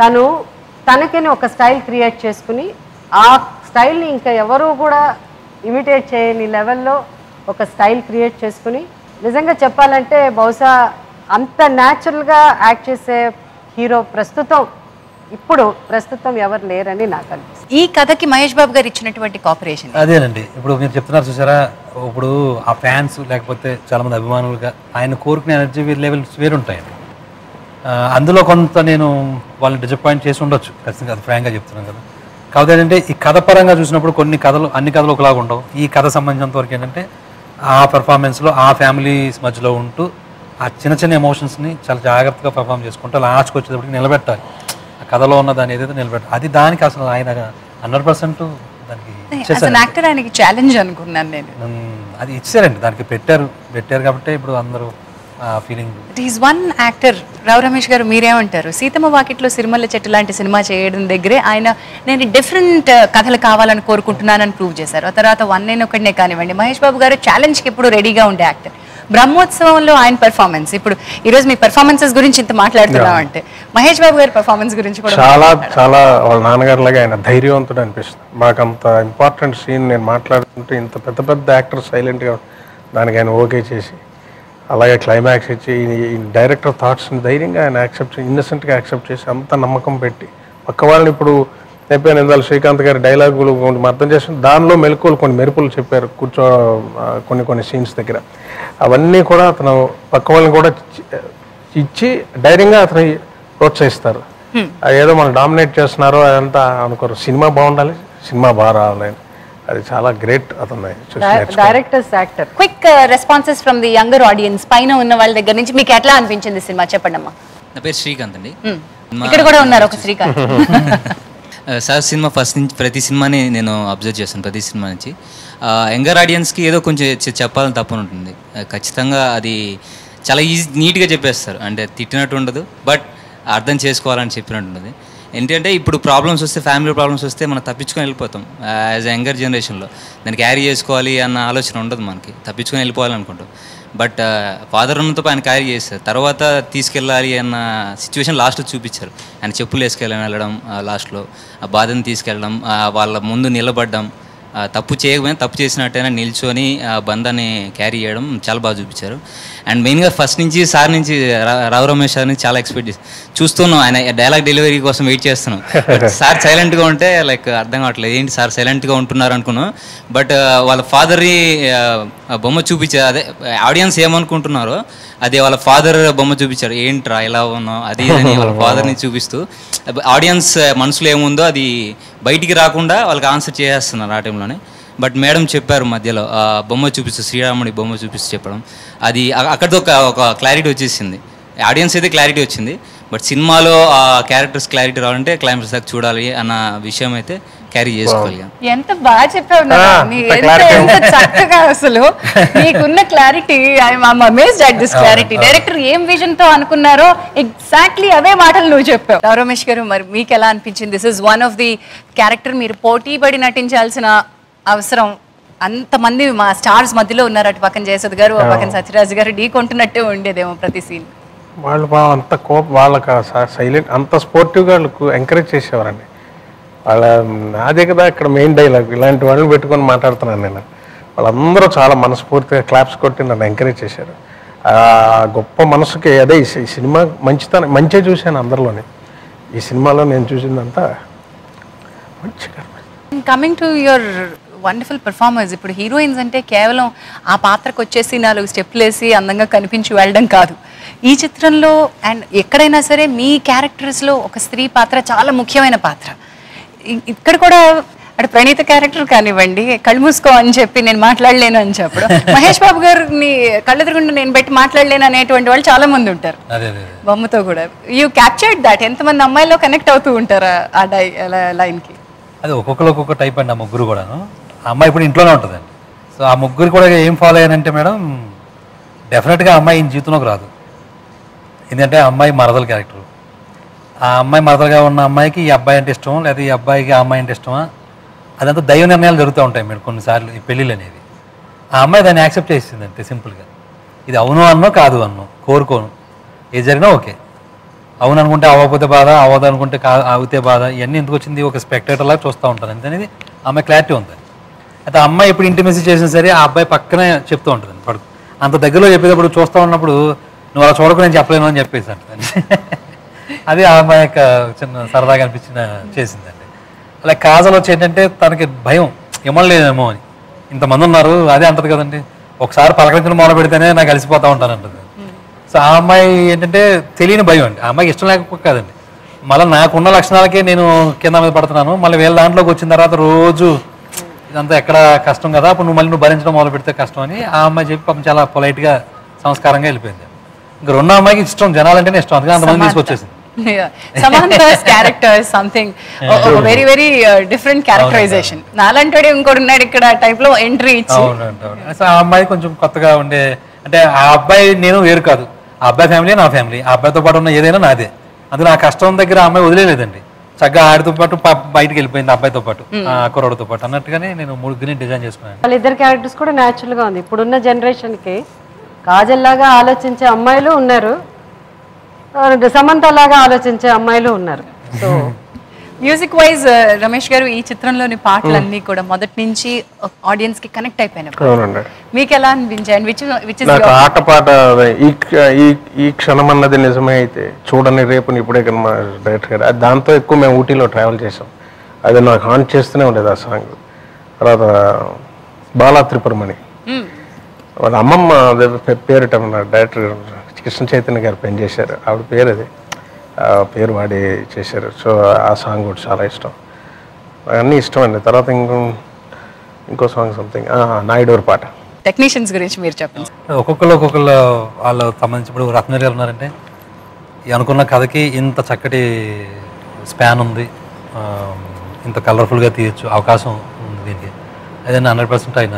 తను తనకని ఒక స్టైల్ క్రియేట్ చేసుకుని ఆ స్టైల్ని ఇంకా ఎవరు కూడా ఇమిటేట్ చేయని లెవెల్లో ఒక స్టైల్ క్రియేట్ చేసుకుని నిజంగా చెప్పాలంటే బహుశా అంత న్యాచురల్గా యాక్ట్ చేసే హీరో ప్రస్తుతం ఇప్పుడు ప్రస్తుతం ఎవరు లేరని నాకు అనిపిస్తుంది. ఈ కథకి మహేష్ బాబు గారు ఇచ్చినటువంటి కాపరేషన్ అదేనండి. ఇప్పుడు మీరు చెప్తున్నారు చూసారా? ఇప్పుడు ఆ ఫ్యాన్స్ లేకపోతే చాలా మంది అభిమానులుగా ఆయన కోరుకునే ఎనర్జీ లెవెల్స్ వేరు ఉంటాయండి ఆ, అందులో కొంత నేను వాళ్ళని డిసప్పాయింట్ చేసి ఉండొచ్చు. ఖచ్చితంగా అది ఫ్రాంక్గా చెప్తున్నాను కదా. కాకపోతే ఏంటంటే ఈ కథ పరంగా చూసినప్పుడు కొన్ని కథలు అన్ని కథలు ఒకలాగా ఉండవు. ఈ కథ సంబంధించినంత వరకు ఏంటంటే ఆ పెర్ఫార్మెన్స్లో ఆ ఫ్యామిలీస్ మధ్యలో ఉంటూ ఆ చిన్న చిన్న ఎమోషన్స్ని చాలా జాగ్రత్తగా పర్ఫామ్ చేసుకుంటూ లాస్ట్కి వచ్చేటప్పటికి నిలబెట్టాలి. కథలో ఉన్న దాన్ని ఏదైతే నిలబెట్టాలి అది దానికి అసలు ఆయన హండ్రెడ్ పర్సెంట్ దానికి యాక్టర్ ఆయనకి ఛాలెంజ్ అనుకున్నాను నేను. అది ఇచ్చారండి దానికి పెట్టారు పెట్టారు కాబట్టి ఇప్పుడు అందరూ feeling is one actor Rao Ramesh garu మీరేమంటారు? సీతమ్మ వాకిట్లో సిరిమల్ల చెట్టు లాంటి సినిమా చేయడం దగ్గరే ఆయన నేను డిఫరెంట్ కథలు కావాలని కోరుకుంటున్నానని ప్రూవ్ చేశారు. ఆ తర్వాత వన్ నేను ఒకటినే కానివ్వండి. మహేష్ బాబు గారు ఛాలెంజ్కి ఎప్పుడు రెడీగా ఉండే యాక్టర్ బ్రహ్మోత్సవంలో ఆయన పెర్ఫార్మెన్స్ ఇప్పుడు ఈరోజు మీ పెర్ఫార్మెన్సెస్ గురించి ఇంత మాట్లాడుతున్నాం అంటే మహేష్ బాబు గారి పెర్ఫార్మెన్స్ గురించి కూడా చాలా చాలా వాళ్ళ నాన్నగారిలాగా ఆయన ధైర్యవంతుడు అనిపిస్తుంది. మాకు అంత ఇంపార్టెంట్ సీన్ నేను మాట్లాడుతుంటే ఇంత పెద్ద పెద్ద యాక్టర్ సైలెంట్గా దానికి ఆయన ఓకే చేసి అలాగే క్లైమాక్స్ ఇచ్చి ఈ డైరెక్టర్ థాట్స్ని ధైర్యంగా ఆయన యాక్సెప్ట్ ఇన్నసెంట్గా యాక్సెప్ట్ చేసి అంత నమ్మకం పెట్టి పక్క వాళ్ళని ఇప్పుడు చెప్పాను ఇందాక శ్రీకాంత్ గారి డైలాగులు కొన్ని అర్థం చేసి దానిలో మెలకువలు కొన్ని మెరుపులు చెప్పారు కూర్చో కొన్ని కొన్ని సీన్స్ దగ్గర. అవన్నీ కూడా అతను పక్క వాళ్ళని కూడా ఇచ్చి ధైర్యంగా అతను ప్రోత్సహిస్తారు. అది ఏదో మనం డామినేట్ చేస్తున్నారో అదంతా అనుకోరు. సినిమా బాగుండాలి సినిమా బాగా రావాలి. అది చాలా గ్రేట్ అతను. Directors actor. Quick responses from the younger audience. పైన ఉన్న వాళ్ళ దగ్గర నుంచి మీకు ఎట్లా అనిపించింది సినిమా? చెప్పండి అమ్మా నా పేరు శ్రీకాంత్ అండి. ఇక్కడ కూడా ఉన్నారు ఒక శ్రీకాంత్. సార్ సినిమా ఫస్ట్ నుంచి ప్రతి సినిమాని నేను అబ్జర్వ్ చేస్తాను ప్రతి సినిమా నుంచి. యంగర్ ఆడియన్స్కి ఏదో కొంచెం చెప్పాలని తప్పని ఉంటుంది. ఖచ్చితంగా అది చాలా ఈజీ నీట్గా చెప్పేస్తారు. అంటే తిట్టినట్టు ఉండదు బట్ అర్థం చేసుకోవాలని చెప్పినట్టు ఉంటుంది. ఏంటంటే ఇప్పుడు ప్రాబ్లమ్స్ వస్తే ఫ్యామిలీ ప్రాబ్లమ్స్ వస్తే మనం తప్పించుకొని వెళ్ళిపోతాం యాజ్ యంగర్ జనరేషన్లో. దాన్ని క్యారీ చేసుకోవాలి అన్న ఆలోచన ఉండదు మనకి తప్పించుకొని వెళ్ళిపోవాలి అనుకుంటాం బట్ ఫాదర్ ఉన్నతో ఆయన క్యారీ చేశారు. తర్వాత తీసుకెళ్ళాలి అన్న సిచ్యువేషన్ లాస్ట్లో చూపించారు. ఆయన చెప్పులు వేసుకెళ్ళి వెళ్ళడం లాస్ట్లో ఆ బాధను తీసుకెళ్ళడం వాళ్ళ ముందు నిలబడడం తప్పు చేయకపోయినా తప్పు చేసినట్టయినా నిల్చొని ఆ బంధాన్ని క్యారీ చేయడం చాలా బాగా చూపించారు. అండ్ మెయిన్గా ఫస్ట్ నుంచి సార్ నుంచి రావు రమేష్ సార్ నుంచి చాలా ఎక్స్పెక్ట్ చేసి చూస్తున్నాం ఆయన డైలాగ్ డెలివరీ కోసం వెయిట్ చేస్తున్నాం. సార్ సైలెంట్గా ఉంటే లైక్ అర్థం కావట్లేదు. ఏంటి సార్ సైలెంట్గా ఉంటున్నారు అనుకున్నాం. బట్ వాళ్ళ ఫాదర్ని బొమ్మ చూపించే అదే ఆడియన్స్ ఏమనుకుంటున్నారో అదే వాళ్ళ ఫాదర్ బొమ్మ చూపించారు ఏంట్రా ఇలా ఉన్నావు? అది అని వాళ్ళ ఫాదర్ని చూపిస్తూ ఆడియన్స్ మనసులో ఏముందో అది బయటికి రాకుండా వాళ్ళకి ఆన్సర్ చేసేస్తున్నారు ఆ టైంలోనే. బట్ మేడం చెప్పారు మధ్యలో బొమ్మ చూపిస్తూ శ్రీరాముడి బొమ్మ చూపిస్తూ చెప్పడం. అది అక్కడితో ఒక ఒక క్లారిటీ వచ్చేసింది. ఆడియన్స్ అయితే క్లారిటీ వచ్చింది. బట్ సినిమాలో ఆ క్యారెక్టర్స్ క్లారిటీ రావాలంటే క్లైమాక్స్ దాకా చూడాలి అన్న విషయం అయితే క్యారీ చేసుకోగలిగాం ఎంత బాగా చెప్పావు ఎంత చక్కగా అసలు. నీకున్న clarity I'm amazed at this clarity director ఏం విజన్తో అనుకున్నారో ఎగ్జాక్ట్లీ అవే మాటలు నువ్వు చెప్పావు. రమేష్ గారు మరి మీకు ఎలా అనిపించింది? This is one of the character మీరు పోటీ పడి నటించాల్సిన అవసరం. అంతమంది మా స్టార్స్ మధ్యలో ఉన్నారు అటు పక్కన జయసుద్ గారు పక్కన సత్యరాజ్ గారు ఢీ కొంటున్నట్టే ఉండేదేమో ప్రతి సీన్ వాళ్ళు అంత కోప వాళ్ళకి సైలెంట్ అంత స్పోర్టివ్గా వాళ్ళకు ఎంకరేజ్ చేసేవారండి. వాళ్ళ నాదే కదా ఇక్కడ మెయిన్ డైలాగ్ ఇలాంటి వాళ్ళని పెట్టుకొని మాట్లాడుతున్నాను నేను. వాళ్ళందరూ చాలా మనస్ఫూర్తిగా క్లాప్స్ కొట్టి నన్ను ఎంకరేజ్ చేశారు. ఆ గొప్ప మనసుకి అదే ఈ సినిమా మంచితనం మంచిగా చూశాను అందరిలోనే. ఈ సినిమాలో నేను చూసిందంతా మంచిగా coming to your wonderful performers ఇప్పుడు హీరోయిన్స్ అంటే కేవలం ఆ పాత్రకు వచ్చేసి నాలుగు స్టెప్లు వేసి అందంగా కనిపించి వెళ్ళడం కాదు. ఈ చిత్రంలో అండ్ ఎక్కడైనా సరే మీ క్యారెక్టర్స్లో ఒక స్త్రీ పాత్ర చాలా ముఖ్యమైన పాత్ర. ఇక్కడ కూడా అటు ప్రణీత క్యారెక్టర్ కానివ్వండి కళ్ళు మూసుకో అని చెప్పి నేను మాట్లాడలేను అని చెప్పడం. మహేష్ బాబు గారిని కళ్ళెదురుగుండా నేను పెట్టి మాట్లాడలేను అనేటువంటి వాళ్ళు చాలా మంది ఉంటారు. అదే అదే బొమ్మతో కూడా. యూ క్యాప్చర్డ్ దాట్ ఎంతమంది అమ్మాయిలో కనెక్ట్ అవుతూ ఉంటారు ఆ- డై లైన్కి? అది ఒక్కొక్కరు ఒక్కొక్క టైప్ అండి ఆ ముగ్గురు కూడాను. ఆ అమ్మాయి ఇప్పుడు ఇంట్లోనే ఉంటుందండి. సో ఆ ముగ్గురు కూడా ఏం ఫాలో అయ్యానంటే మేడం డెఫినెట్గా అమ్మాయి జీవితంలోకి రాదు. ఎందుకంటే అమ్మాయి మరదల క్యారెక్టర్ ఆ అమ్మాయి మరదలుగా ఉన్న అమ్మాయికి ఈ అబ్బాయి అంటే ఇష్టం లేదా ఈ అబ్బాయికి ఆ అమ్మాయి అంటే ఇష్టమా? అదంతా దైవ నిర్ణయాలు జరుగుతూ ఉంటాయి మీరు కొన్నిసార్లు ఈ పెళ్ళిళ్ళు అనేది ఆ అమ్మాయి దాన్ని యాక్సెప్ట్ చేసింది అంతే సింపుల్గా. ఇది అవును అన్నో కాదు అన్నో కోరుకోను. ఏది జరిగినా ఓకే. అవును అనుకుంటే అవ్వకపోతే బాధ అవ్వదు అనుకుంటే కా అవుతే బాధ ఇవన్నీ ఎందుకు వచ్చింది? ఒక స్పెక్టేటర్ లాగా చూస్తూ ఉంటాను అంతే అనేది ఆమె క్లారిటీ ఉంది అయితే ఆ అమ్మాయి ఎప్పుడు ఇంటిమెసీ చేసినా సరే ఆ అబ్బాయి పక్కనే చెప్తూ ఉంటుంది పడుకు అంత దగ్గరలో చెప్పేటప్పుడు చూస్తూ ఉన్నప్పుడు నువ్వు అలా చూడకు నేను చెప్పలేను అని చెప్పేసి అంటే అది ఆ అమ్మాయి యొక్క చిన్న సరదాగా అనిపించిన చేసిందండి. అలా కాజల్ వచ్చి ఏంటంటే తనకి భయం ఇమ్మలేదేమో అని. ఇంతమంది ఉన్నారు అదే అంటది కదండి. ఒకసారి పలకరించడం మొదలు పెడితేనే నాకు అలసిపోతా ఉంటాను అంటుంది సో ఆ అమ్మాయి ఏంటంటే తెలియని భయం అండి. ఆ అమ్మాయికి ఇష్టం లేకపోతే కాదండి. మళ్ళీ నాకున్న లక్షణాలకే నేను కింద మీద పడుతున్నాను. మళ్ళీ వీళ్ళ దాంట్లోకి వచ్చిన తర్వాత రోజు ఇదంతా ఎక్కడ కష్టం కదా అప్పుడు నువ్వు మళ్ళీ నువ్వు భరించడం మొదలు పెడితే కష్టం అని ఆ అమ్మాయి చెప్పి పాపం చాలా పొలైట్గా సంస్కారంగా వెళ్ళిపోయింది. ఇంకా రెండో అమ్మాయికి ఇష్టం జనాలంటేనే ఇష్టం. అందుకని అంతమంది తీసుకొచ్చేసింది. Samantha's character something very very different characterisation నాలంటాడు ఇంకోటి ఉన్నాడు ఇక్కడ టైప్లో ఎంట్రీ ఇచ్చి. అవునండి అవును. సో ఆ అమ్మాయి కొంచెం కొత్తగా ఉండే అంటే ఆ అబ్బాయి నేను వేరు కాదు. ఆ అబ్బాయి ఫ్యామిలీ నా ఫ్యామిలీ ఆ అబ్బాయితో పాటు ఉన్న ఏదైనా నాదే. అందులో నా కష్టం దగ్గర ఆ అమ్మాయి వదిలేదండి చక్కగా ఆడితో పాటు బయటికి వెళ్ళిపోయింది ఆ అబ్బాయితో పాటు ఆ కుర్రోడితో పాటు. అన్నట్టుగానే నేను ముగ్గురిని డిజైన్ చేసుకున్నాను. వాళ్ళిద్దరు క్యారెక్టర్స్ కూడా న్యాచురల్గా ఉంది. ఇప్పుడున్న జనరేషన్కి కాజల్ లాగా ఆలోచించే అమ్మాయిలు ఉన్నారు. ఆ, సమంత లాగా ఆలోచించే అమ్మాయిలు ఉన్నారు. సో మ్యూజిక్ వైజ్ రమేష్ గారు ఈ చిత్రంలోని పాటలన్నీ కూడా మొదటి నుంచి ఆడియన్స్కి కనెక్ట్ అయిపోయినప్పుడు. మీకు ఎలా అనిపించాయి? విచ్ విచ్ నాకు ఆట పాట ఈ క్ష- ఈ ఈ క్షణం అన్నది నిజమే అయితే చూడని రేపు ఇప్పుడే కదా మా డైరెక్టర్ గారు. అది దాంతో ఎక్కువ మేము ఊటీలో ట్రావెల్ చేసాం అది నాకు హాన్ చేస్తూనే ఉండేది ఆ సాంగ్ తర్వాత బాలా త్రిపురమణి వాళ్ళ అమ్మమ్మ పేరిట డైరెక్టర్ కృష్ణ చైతన్య గారు పెన్ చేశారు ఆవిడ పేరు అది. ఆ పేరు వాడి చేశారు. సో ఆ సాంగ్ కూడా చాలా ఇష్టం. అన్నీ ఇష్టం అండి. తర్వాత ఇంకో ఇంకో సాంగ్ సంథింగ్ నాయుడూరు పాట. టెక్నీషియన్స్ గురించి మీరు చెప్పండి. ఒక్కొక్కరు ఒక్కొక్కరు వాళ్ళు సంబంధించి ఇప్పుడు రత్నగారు గారు ఉన్నారంటే ఈ అనుకున్న కథకి ఇంత చక్కటి స్పాన్ ఉంది. ఆ, ఇంత కలర్ఫుల్గా తీయచ్చు అవకాశం ఉంది దీనికి. అదే హండ్రెడ్ పర్సెంట్ ఆయన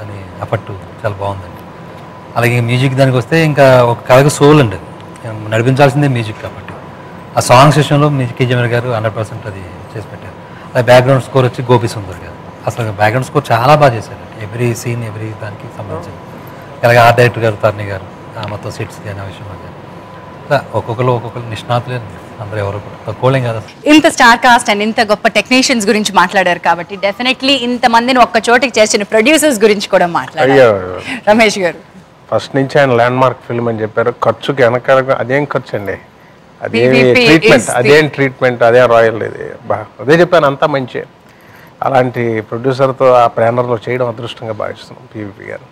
దాని ఎఫర్ట్ చాలా బాగుందండి. అలాగే మ్యూజిక్ దానికి వస్తే ఇంకా ఒక కథకు సోల్ అండి. నడిపించాల్సిందే మ్యూజిక్ కాబట్టి. ఆ సాంగ్ సెషన్లో మ్యూజిక్ కేజీఎంఆర్ గారు హండ్రెడ్ పర్సెంట్ అది చేసి పెట్టారు. అలాగే బ్యాక్గ్రౌండ్ స్కోర్ వచ్చి గోపి సుందర్ గారు. అసలు బ్యాక్గ్రౌండ్ స్కోర్ చాలా బాగా చేశారు. ఎవ్రీ సీన్ ఎవ్రీ దానికి సంబంధించి. అలాగే ఆర్ట్ డైరెక్టర్ గారు తర్ని గారు ఆ మొత్తం సెట్స్ కానీ ఆ విషయంలో కానీ ఒక్కొక్కరు ఒక్కొక్కరు నిష్ణాతులే అందరూ ఎవరు కూడా తక్కువలేం కదా అసలు. ఇంత స్టార్ కాస్ట్ అండ్ ఇంత గొప్ప టెక్నీషియన్స్ గురించి మాట్లాడారు కాబట్టి డెఫినెట్లీ ఇంత మందిని ఒక్క చోటికి చేసిన ప్రొడ్యూసర్స్ గురించి కూడా మాట్లాడారు. రమేష్ గారు. ఫస్ట్ నుంచి ఆయన ల్యాండ్ మార్క్ ఫిల్మ్ అని చెప్పారు. ఖర్చుకి వెనకాల అదేం ఖర్చు అండి is ట్రీట్మెంట్ అదేం ట్రీట్మెంట్ అదే రాయల్ ఇది. బా అదే చెప్పాను అంతా మంచి. అలాంటి ప్రొడ్యూసర్తో ఆ ప్యానర్లో చేయడం అదృష్టంగా భావిస్తున్నాం పీవీపీ గారు.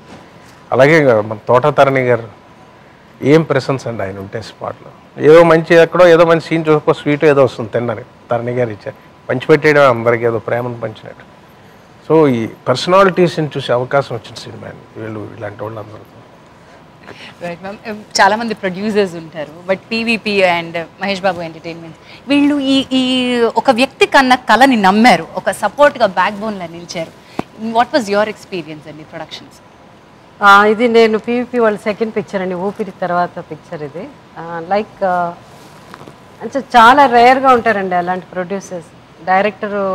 అలాగే మన తోటతరణి గారు ఏం ప్రెసెన్స్ అండి ఆయన ఉంటే స్పాట్లో ఏదో మంచి ఎక్కడో ఏదో మంచి సీన్ చూసుకో స్వీట్ ఏదో వస్తుంది తినడానికి. తరణి గారు ఇచ్చారు. పంచిపెట్టేయడం అందరికీ ఏదో ప్రేమను పంచినట్టు. సో ఈ పర్సనాలిటీస్ని చూసే అవకాశం వచ్చిన సినిమా వీళ్ళు ఇలాంటి వాళ్ళందరూ రైట్ మ్యామ్ చాలామంది ప్రొడ్యూసర్స్ ఉంటారు but PVP and Mahesh Babu entertainment వీళ్ళు ఈ ఈ ఒక వ్యక్తి కన్నా కళని నమ్మారు ఒక సపోర్ట్గా బ్యాక్ బోన్లో నిలిచారు. వాట్ వాజ్ యువర్ ఎక్స్పీరియన్స్ అండి ప్రొడక్షన్స్ ఇది నేను పీవీపీ వాళ్ళ సెకండ్ పిక్చర్ అండి ఊపిరి తర్వాత పిక్చర్ ఇది. లైక్ అంటే చాలా రేర్గా ఉంటారండి అలాంటి ప్రొడ్యూసర్స్ డైరెక్టరు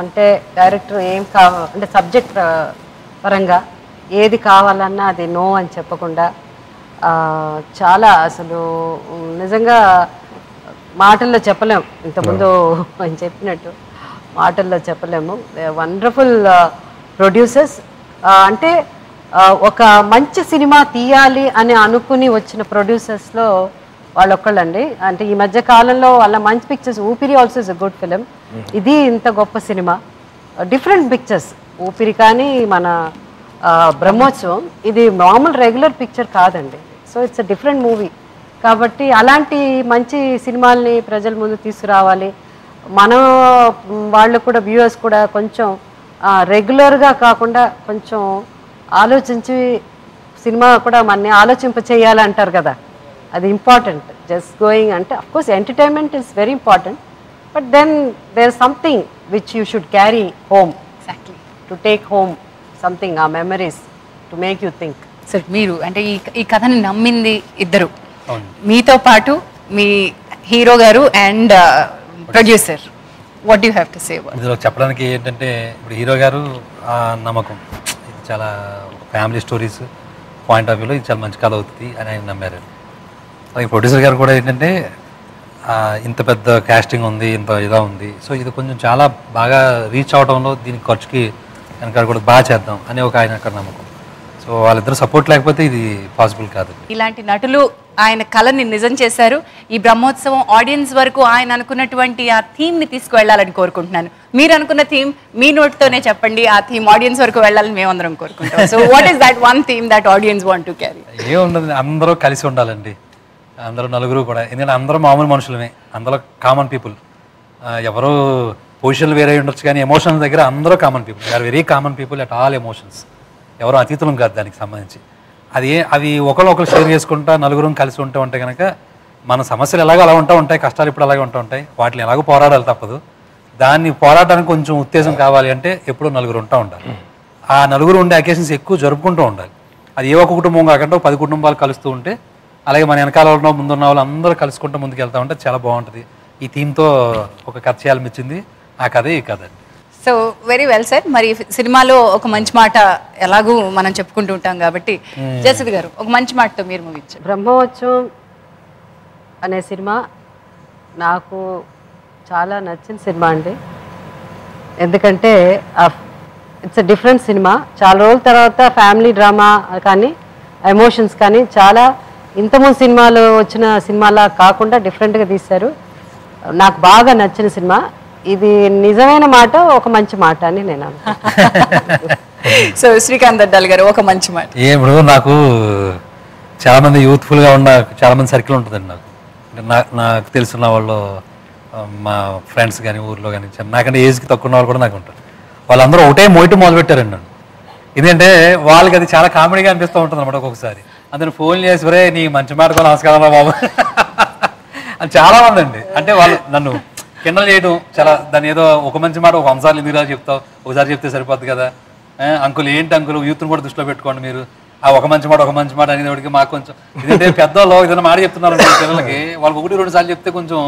అంటే డైరెక్టర్ ఏం కావ అంటే సబ్జెక్ట్ పరంగా. ఏది కావాలన్నా అది నో అని చెప్పకుండా చాలా అసలు నిజంగా మాటల్లో చెప్పలేం. ఇంతకుముందు ఆయన చెప్పినట్టు మాటల్లో చెప్పలేము. వండర్ఫుల్ ప్రొడ్యూసర్స్ అంటే ఆ, ఒక మంచి సినిమా తీయాలి అని అనుకుని వచ్చిన ప్రొడ్యూసర్స్లో వాళ్ళు ఒక్కళ్ళండి అంటే ఈ మధ్య కాలంలో వాళ్ళ మంచి pictures Oopiri also is a good film ఇది ఇంత గొప్ప సినిమా. డిఫరెంట్ పిక్చర్స్ ఊపిరి కానీ మన బ్రహ్మోత్సవం. ఇది మామూలు రెగ్యులర్ పిక్చర్ కాదండి. So it's a different movie కాబట్టి అలాంటి మంచి సినిమాల్ని ప్రజల ముందు తీసుకురావాలి. మన వాళ్ళు కూడా వ్యూవర్స్ కూడా కొంచెం రెగ్యులర్గా కాకుండా కొంచెం ఆలోచించి సినిమా కూడా మనని ఆలోచింప చేయాలి అంటారు కదా. అది ఇంపార్టెంట్ జస్ట్ గోయింగ్ అంటే of course entertainment is very important but then there something which you should carry home exactly to take home something ah memories to make you think sir మీరు అంటే ఈ ఈ కథని నమ్మింది ఇద్దరు. మీతో పాటు మీ హీరో గారు and producer what you have to save ఇందులో చెప్పడానికి ఏంటంటే ఇప్పుడు హీరో గారు ఆ నమ్మకం. ఇది చాలా ఫ్యామిలీ స్టోరీస్ పాయింట్ ఆఫ్ వ్యూలో ఇది చాలా మంచి కథ అవుతుంది అని ఆయన నమ్మారు. అలాగే ప్రొడ్యూసర్ గారు కూడా ఏంటంటే ఇంత పెద్ద కాస్టింగ్ ఉంది ఇంత ఇదా ఉంది. సో ఇది కొంచెం చాలా బాగా రీచ్ అవడంలో దీనికి ఖర్చుకి వెనకాల కూడా బాగా చేద్దాం అని ఒక ఆయన అక్కడ నమ్మకం. సో వాళ్ళిద్దరు సపోర్ట్ లేకపోతే ఇది పాసిబుల్ కాదు. ఇలాంటి నటులు ఆయన కళని నిజం చేశారు. ఈ బ్రహ్మోత్సవం ఆడియన్స్ వరకు ఆయన అనుకున్నటువంటి ఆ థీమ్ని తీసుకువెళ్ళాలని కోరుకుంటున్నాను. మీరు అనుకున్న థీమ్ మీ నోటితోనే చెప్పండి ఆ థీమ్ ఆడియన్స్ వరకు వెళ్ళాలని మేమందరం కోరుకుంటాం. So what is that one theme that audience want to carry ఏముండదు అందరూ కలిసి ఉండాలండి. అందరూ నలుగురు కూడా. ఎందుకంటే అందరూ మామూలు మనుషులమే. అందరూ కామన్ పీపుల్ ఎవరో పొజిషన్లు వేరే ఉండొచ్చు కానీ ఎమోషన్స్ దగ్గర అందరూ common people are very common people at all emotions ఎవరు అతీతులం కాదు దానికి సంబంధించి. అది అవి ఒకరు ఒకరు షేర్ చేసుకుంటా నలుగురం కలిసి ఉంటూ ఉంటే కనుక మన సమస్యలు ఎలాగో అలా ఉంటూ ఉంటాయి కష్టాలు ఇప్పుడు అలాగే ఉంటూ ఉంటాయి. వాటిని ఎలాగో పోరాడాలి తప్పదు. దాన్ని పోరాటానికి కొంచెం ఉత్తేజం కావాలి అంటే ఎప్పుడూ నలుగురు ఉంటా ఉండాలి. ఆ నలుగురు ఉండే అకేషన్స్ ఎక్కువ జరుపుకుంటూ ఉండాలి. అది ఏ ఒక్క కుటుంబం కాకుండా పది కుటుంబాలు కలుస్తూ ఉంటే అలాగే మన వెనకాల ఉన్న ముందున్న వాళ్ళు అందరూ కలుసుకుంటూ ముందుకు వెళ్తూ ఉంటే చాలా బాగుంటుంది. ఈ థీమ్తో ఒక కథ చేయాలనిపించింది. ఆ కథే ఈ కథ. సో వెరీ వెల్ సార్ మరి సినిమాలో ఒక మంచి మాట ఎలాగూ మనం చెప్పుకుంటూ ఉంటాం కాబట్టి జయసుధ్ గారు ఒక మంచి మాటతో మీరు ముగించారు బ్రహ్మోత్సవం అనే సినిమా నాకు చాలా నచ్చిన సినిమా అండి. ఎందుకంటే ఇట్స్ డిఫరెంట్ సినిమా. చాలా రోజుల తర్వాత ఫ్యామిలీ డ్రామా కానీ ఎమోషన్స్ కానీ చాలా ఇంతకుముందు సినిమాలు వచ్చిన సినిమాలా కాకుండా డిఫరెంట్గా తీశారు. నాకు బాగా నచ్చిన సినిమా. ఇది నిజమైన మాట ఒక మంచి మాట అని నేను అనుకుంటున్నాను. సో శ్రీకాంత్ అడ్డాల్ గారు ఒక మంచి మాట. ఇప్పుడు నాకు చాలా మంది యూత్ఫుల్గా ఉన్న చాలా మంది సర్కిల్ ఉంటుందండి నాకు. నాకు తెలుసున్న వాళ్ళు మా ఫ్రెండ్స్ కానీ ఊర్లో కానీ నాకంటే ఏజ్కి తక్కువ ఉన్న వాళ్ళు కూడా నాకు ఉంటారు. వాళ్ళందరూ ఒకటే మోయిట మొదలు పెట్టారండి నన్ను. ఎందుకంటే వాళ్ళకి అది చాలా కామెడీగా అనిపిస్తూ ఉంటుంది అనమాట ఒక్కొక్కసారి. అందులో ఫోన్ చేసి నీ మంచి మాట కూడా నమస్కారం రా బాబు. అని చాలా మంది అండి. అంటే వాళ్ళు నన్ను కిండల్ చేయడం చాలా దాని ఏదో ఒక మంచి మాట ఒక వంశాలు ఎందుకు చెప్తావు? ఒకసారి చెప్తే సరిపోద్ది కదా? అంకులు అంకుల్ ఏంటి అంకుల్? యూత్ని కూడా దృష్టిలో పెట్టుకోండి మీరు. ఆ ఒక మంచి మాట ఒక మంచి మాట అనేది మాకు కొంచెం ఇదంటే పెద్దవాళ్ళు ఏదైనా మాట చెప్తున్నారు పిల్లలకి వాళ్ళకి ఒకటి రెండు సార్లు చెప్తే కొంచెం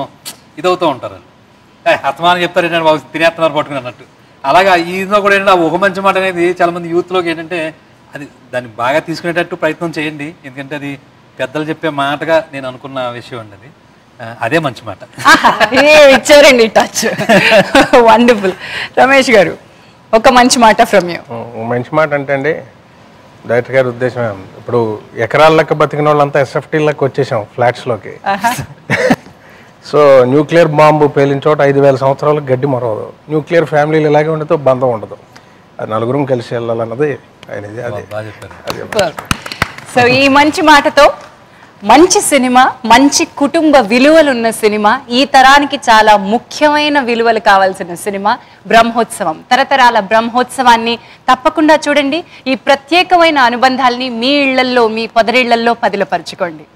ఇదవుతూ ఉంటారు. వాళ్ళు. చెప్తారు ఏంటంటే బాబు తినేస్తున్నారు పట్టుకుని అన్నట్టు. అలాగా ఈలో కూడా ఏంటంటే ఆ ఒక మంచి మాట అనేది చాలా మంది యూత్లోకి ఏంటంటే అది దాన్ని బాగా తీసుకునేటట్టు ప్రయత్నం చేయండి. ఎందుకంటే అది పెద్దలు చెప్పే మాటగా నేను అనుకున్న విషయం అండి అది. అదే మంచి మాట. ఏ ఇచ్చారండి టచ్ వండర్ఫుల్ రమేష్ గారు ఒక మంచి మాట ఫ్రమ్ యూ మంచి మాట అంటే అండి డైరెక్టర్ గారి ఉద్దేశం? ఇప్పుడు ఎకరాల లెక్క బతికిన వాళ్ళంతా ఎస్ఎఫ్టీ లెక్క వచ్చేసాం ఫ్లాట్స్లోకి సో న్యూక్లియర్ బాంబు పేలిన చోట ఐదు వేల సంవత్సరాలకు గడ్డి మరవదు. న్యూక్లియర్ ఫ్యామిలీలు ఇలాగే ఉండదు బంధం ఉండదు. అది నలుగురం కలిసి వెళ్ళాలన్నది అదే. సో ఈ మంచి మాటతో మంచి సినిమా మంచి కుటుంబ విలువలు ఉన్న సినిమా ఈ తరానికి చాలా ముఖ్యమైన విలువలు కావాల్సిన సినిమా బ్రహ్మోత్సవం. తరతరాల బ్రహ్మోత్సవాన్ని తప్పకుండా చూడండి. ఈ ప్రత్యేకమైన అనుబంధాల్ని మీ ఇళ్ళల్లో మీ పొదరిళ్ళల్లో పదిలపరచుకోండి.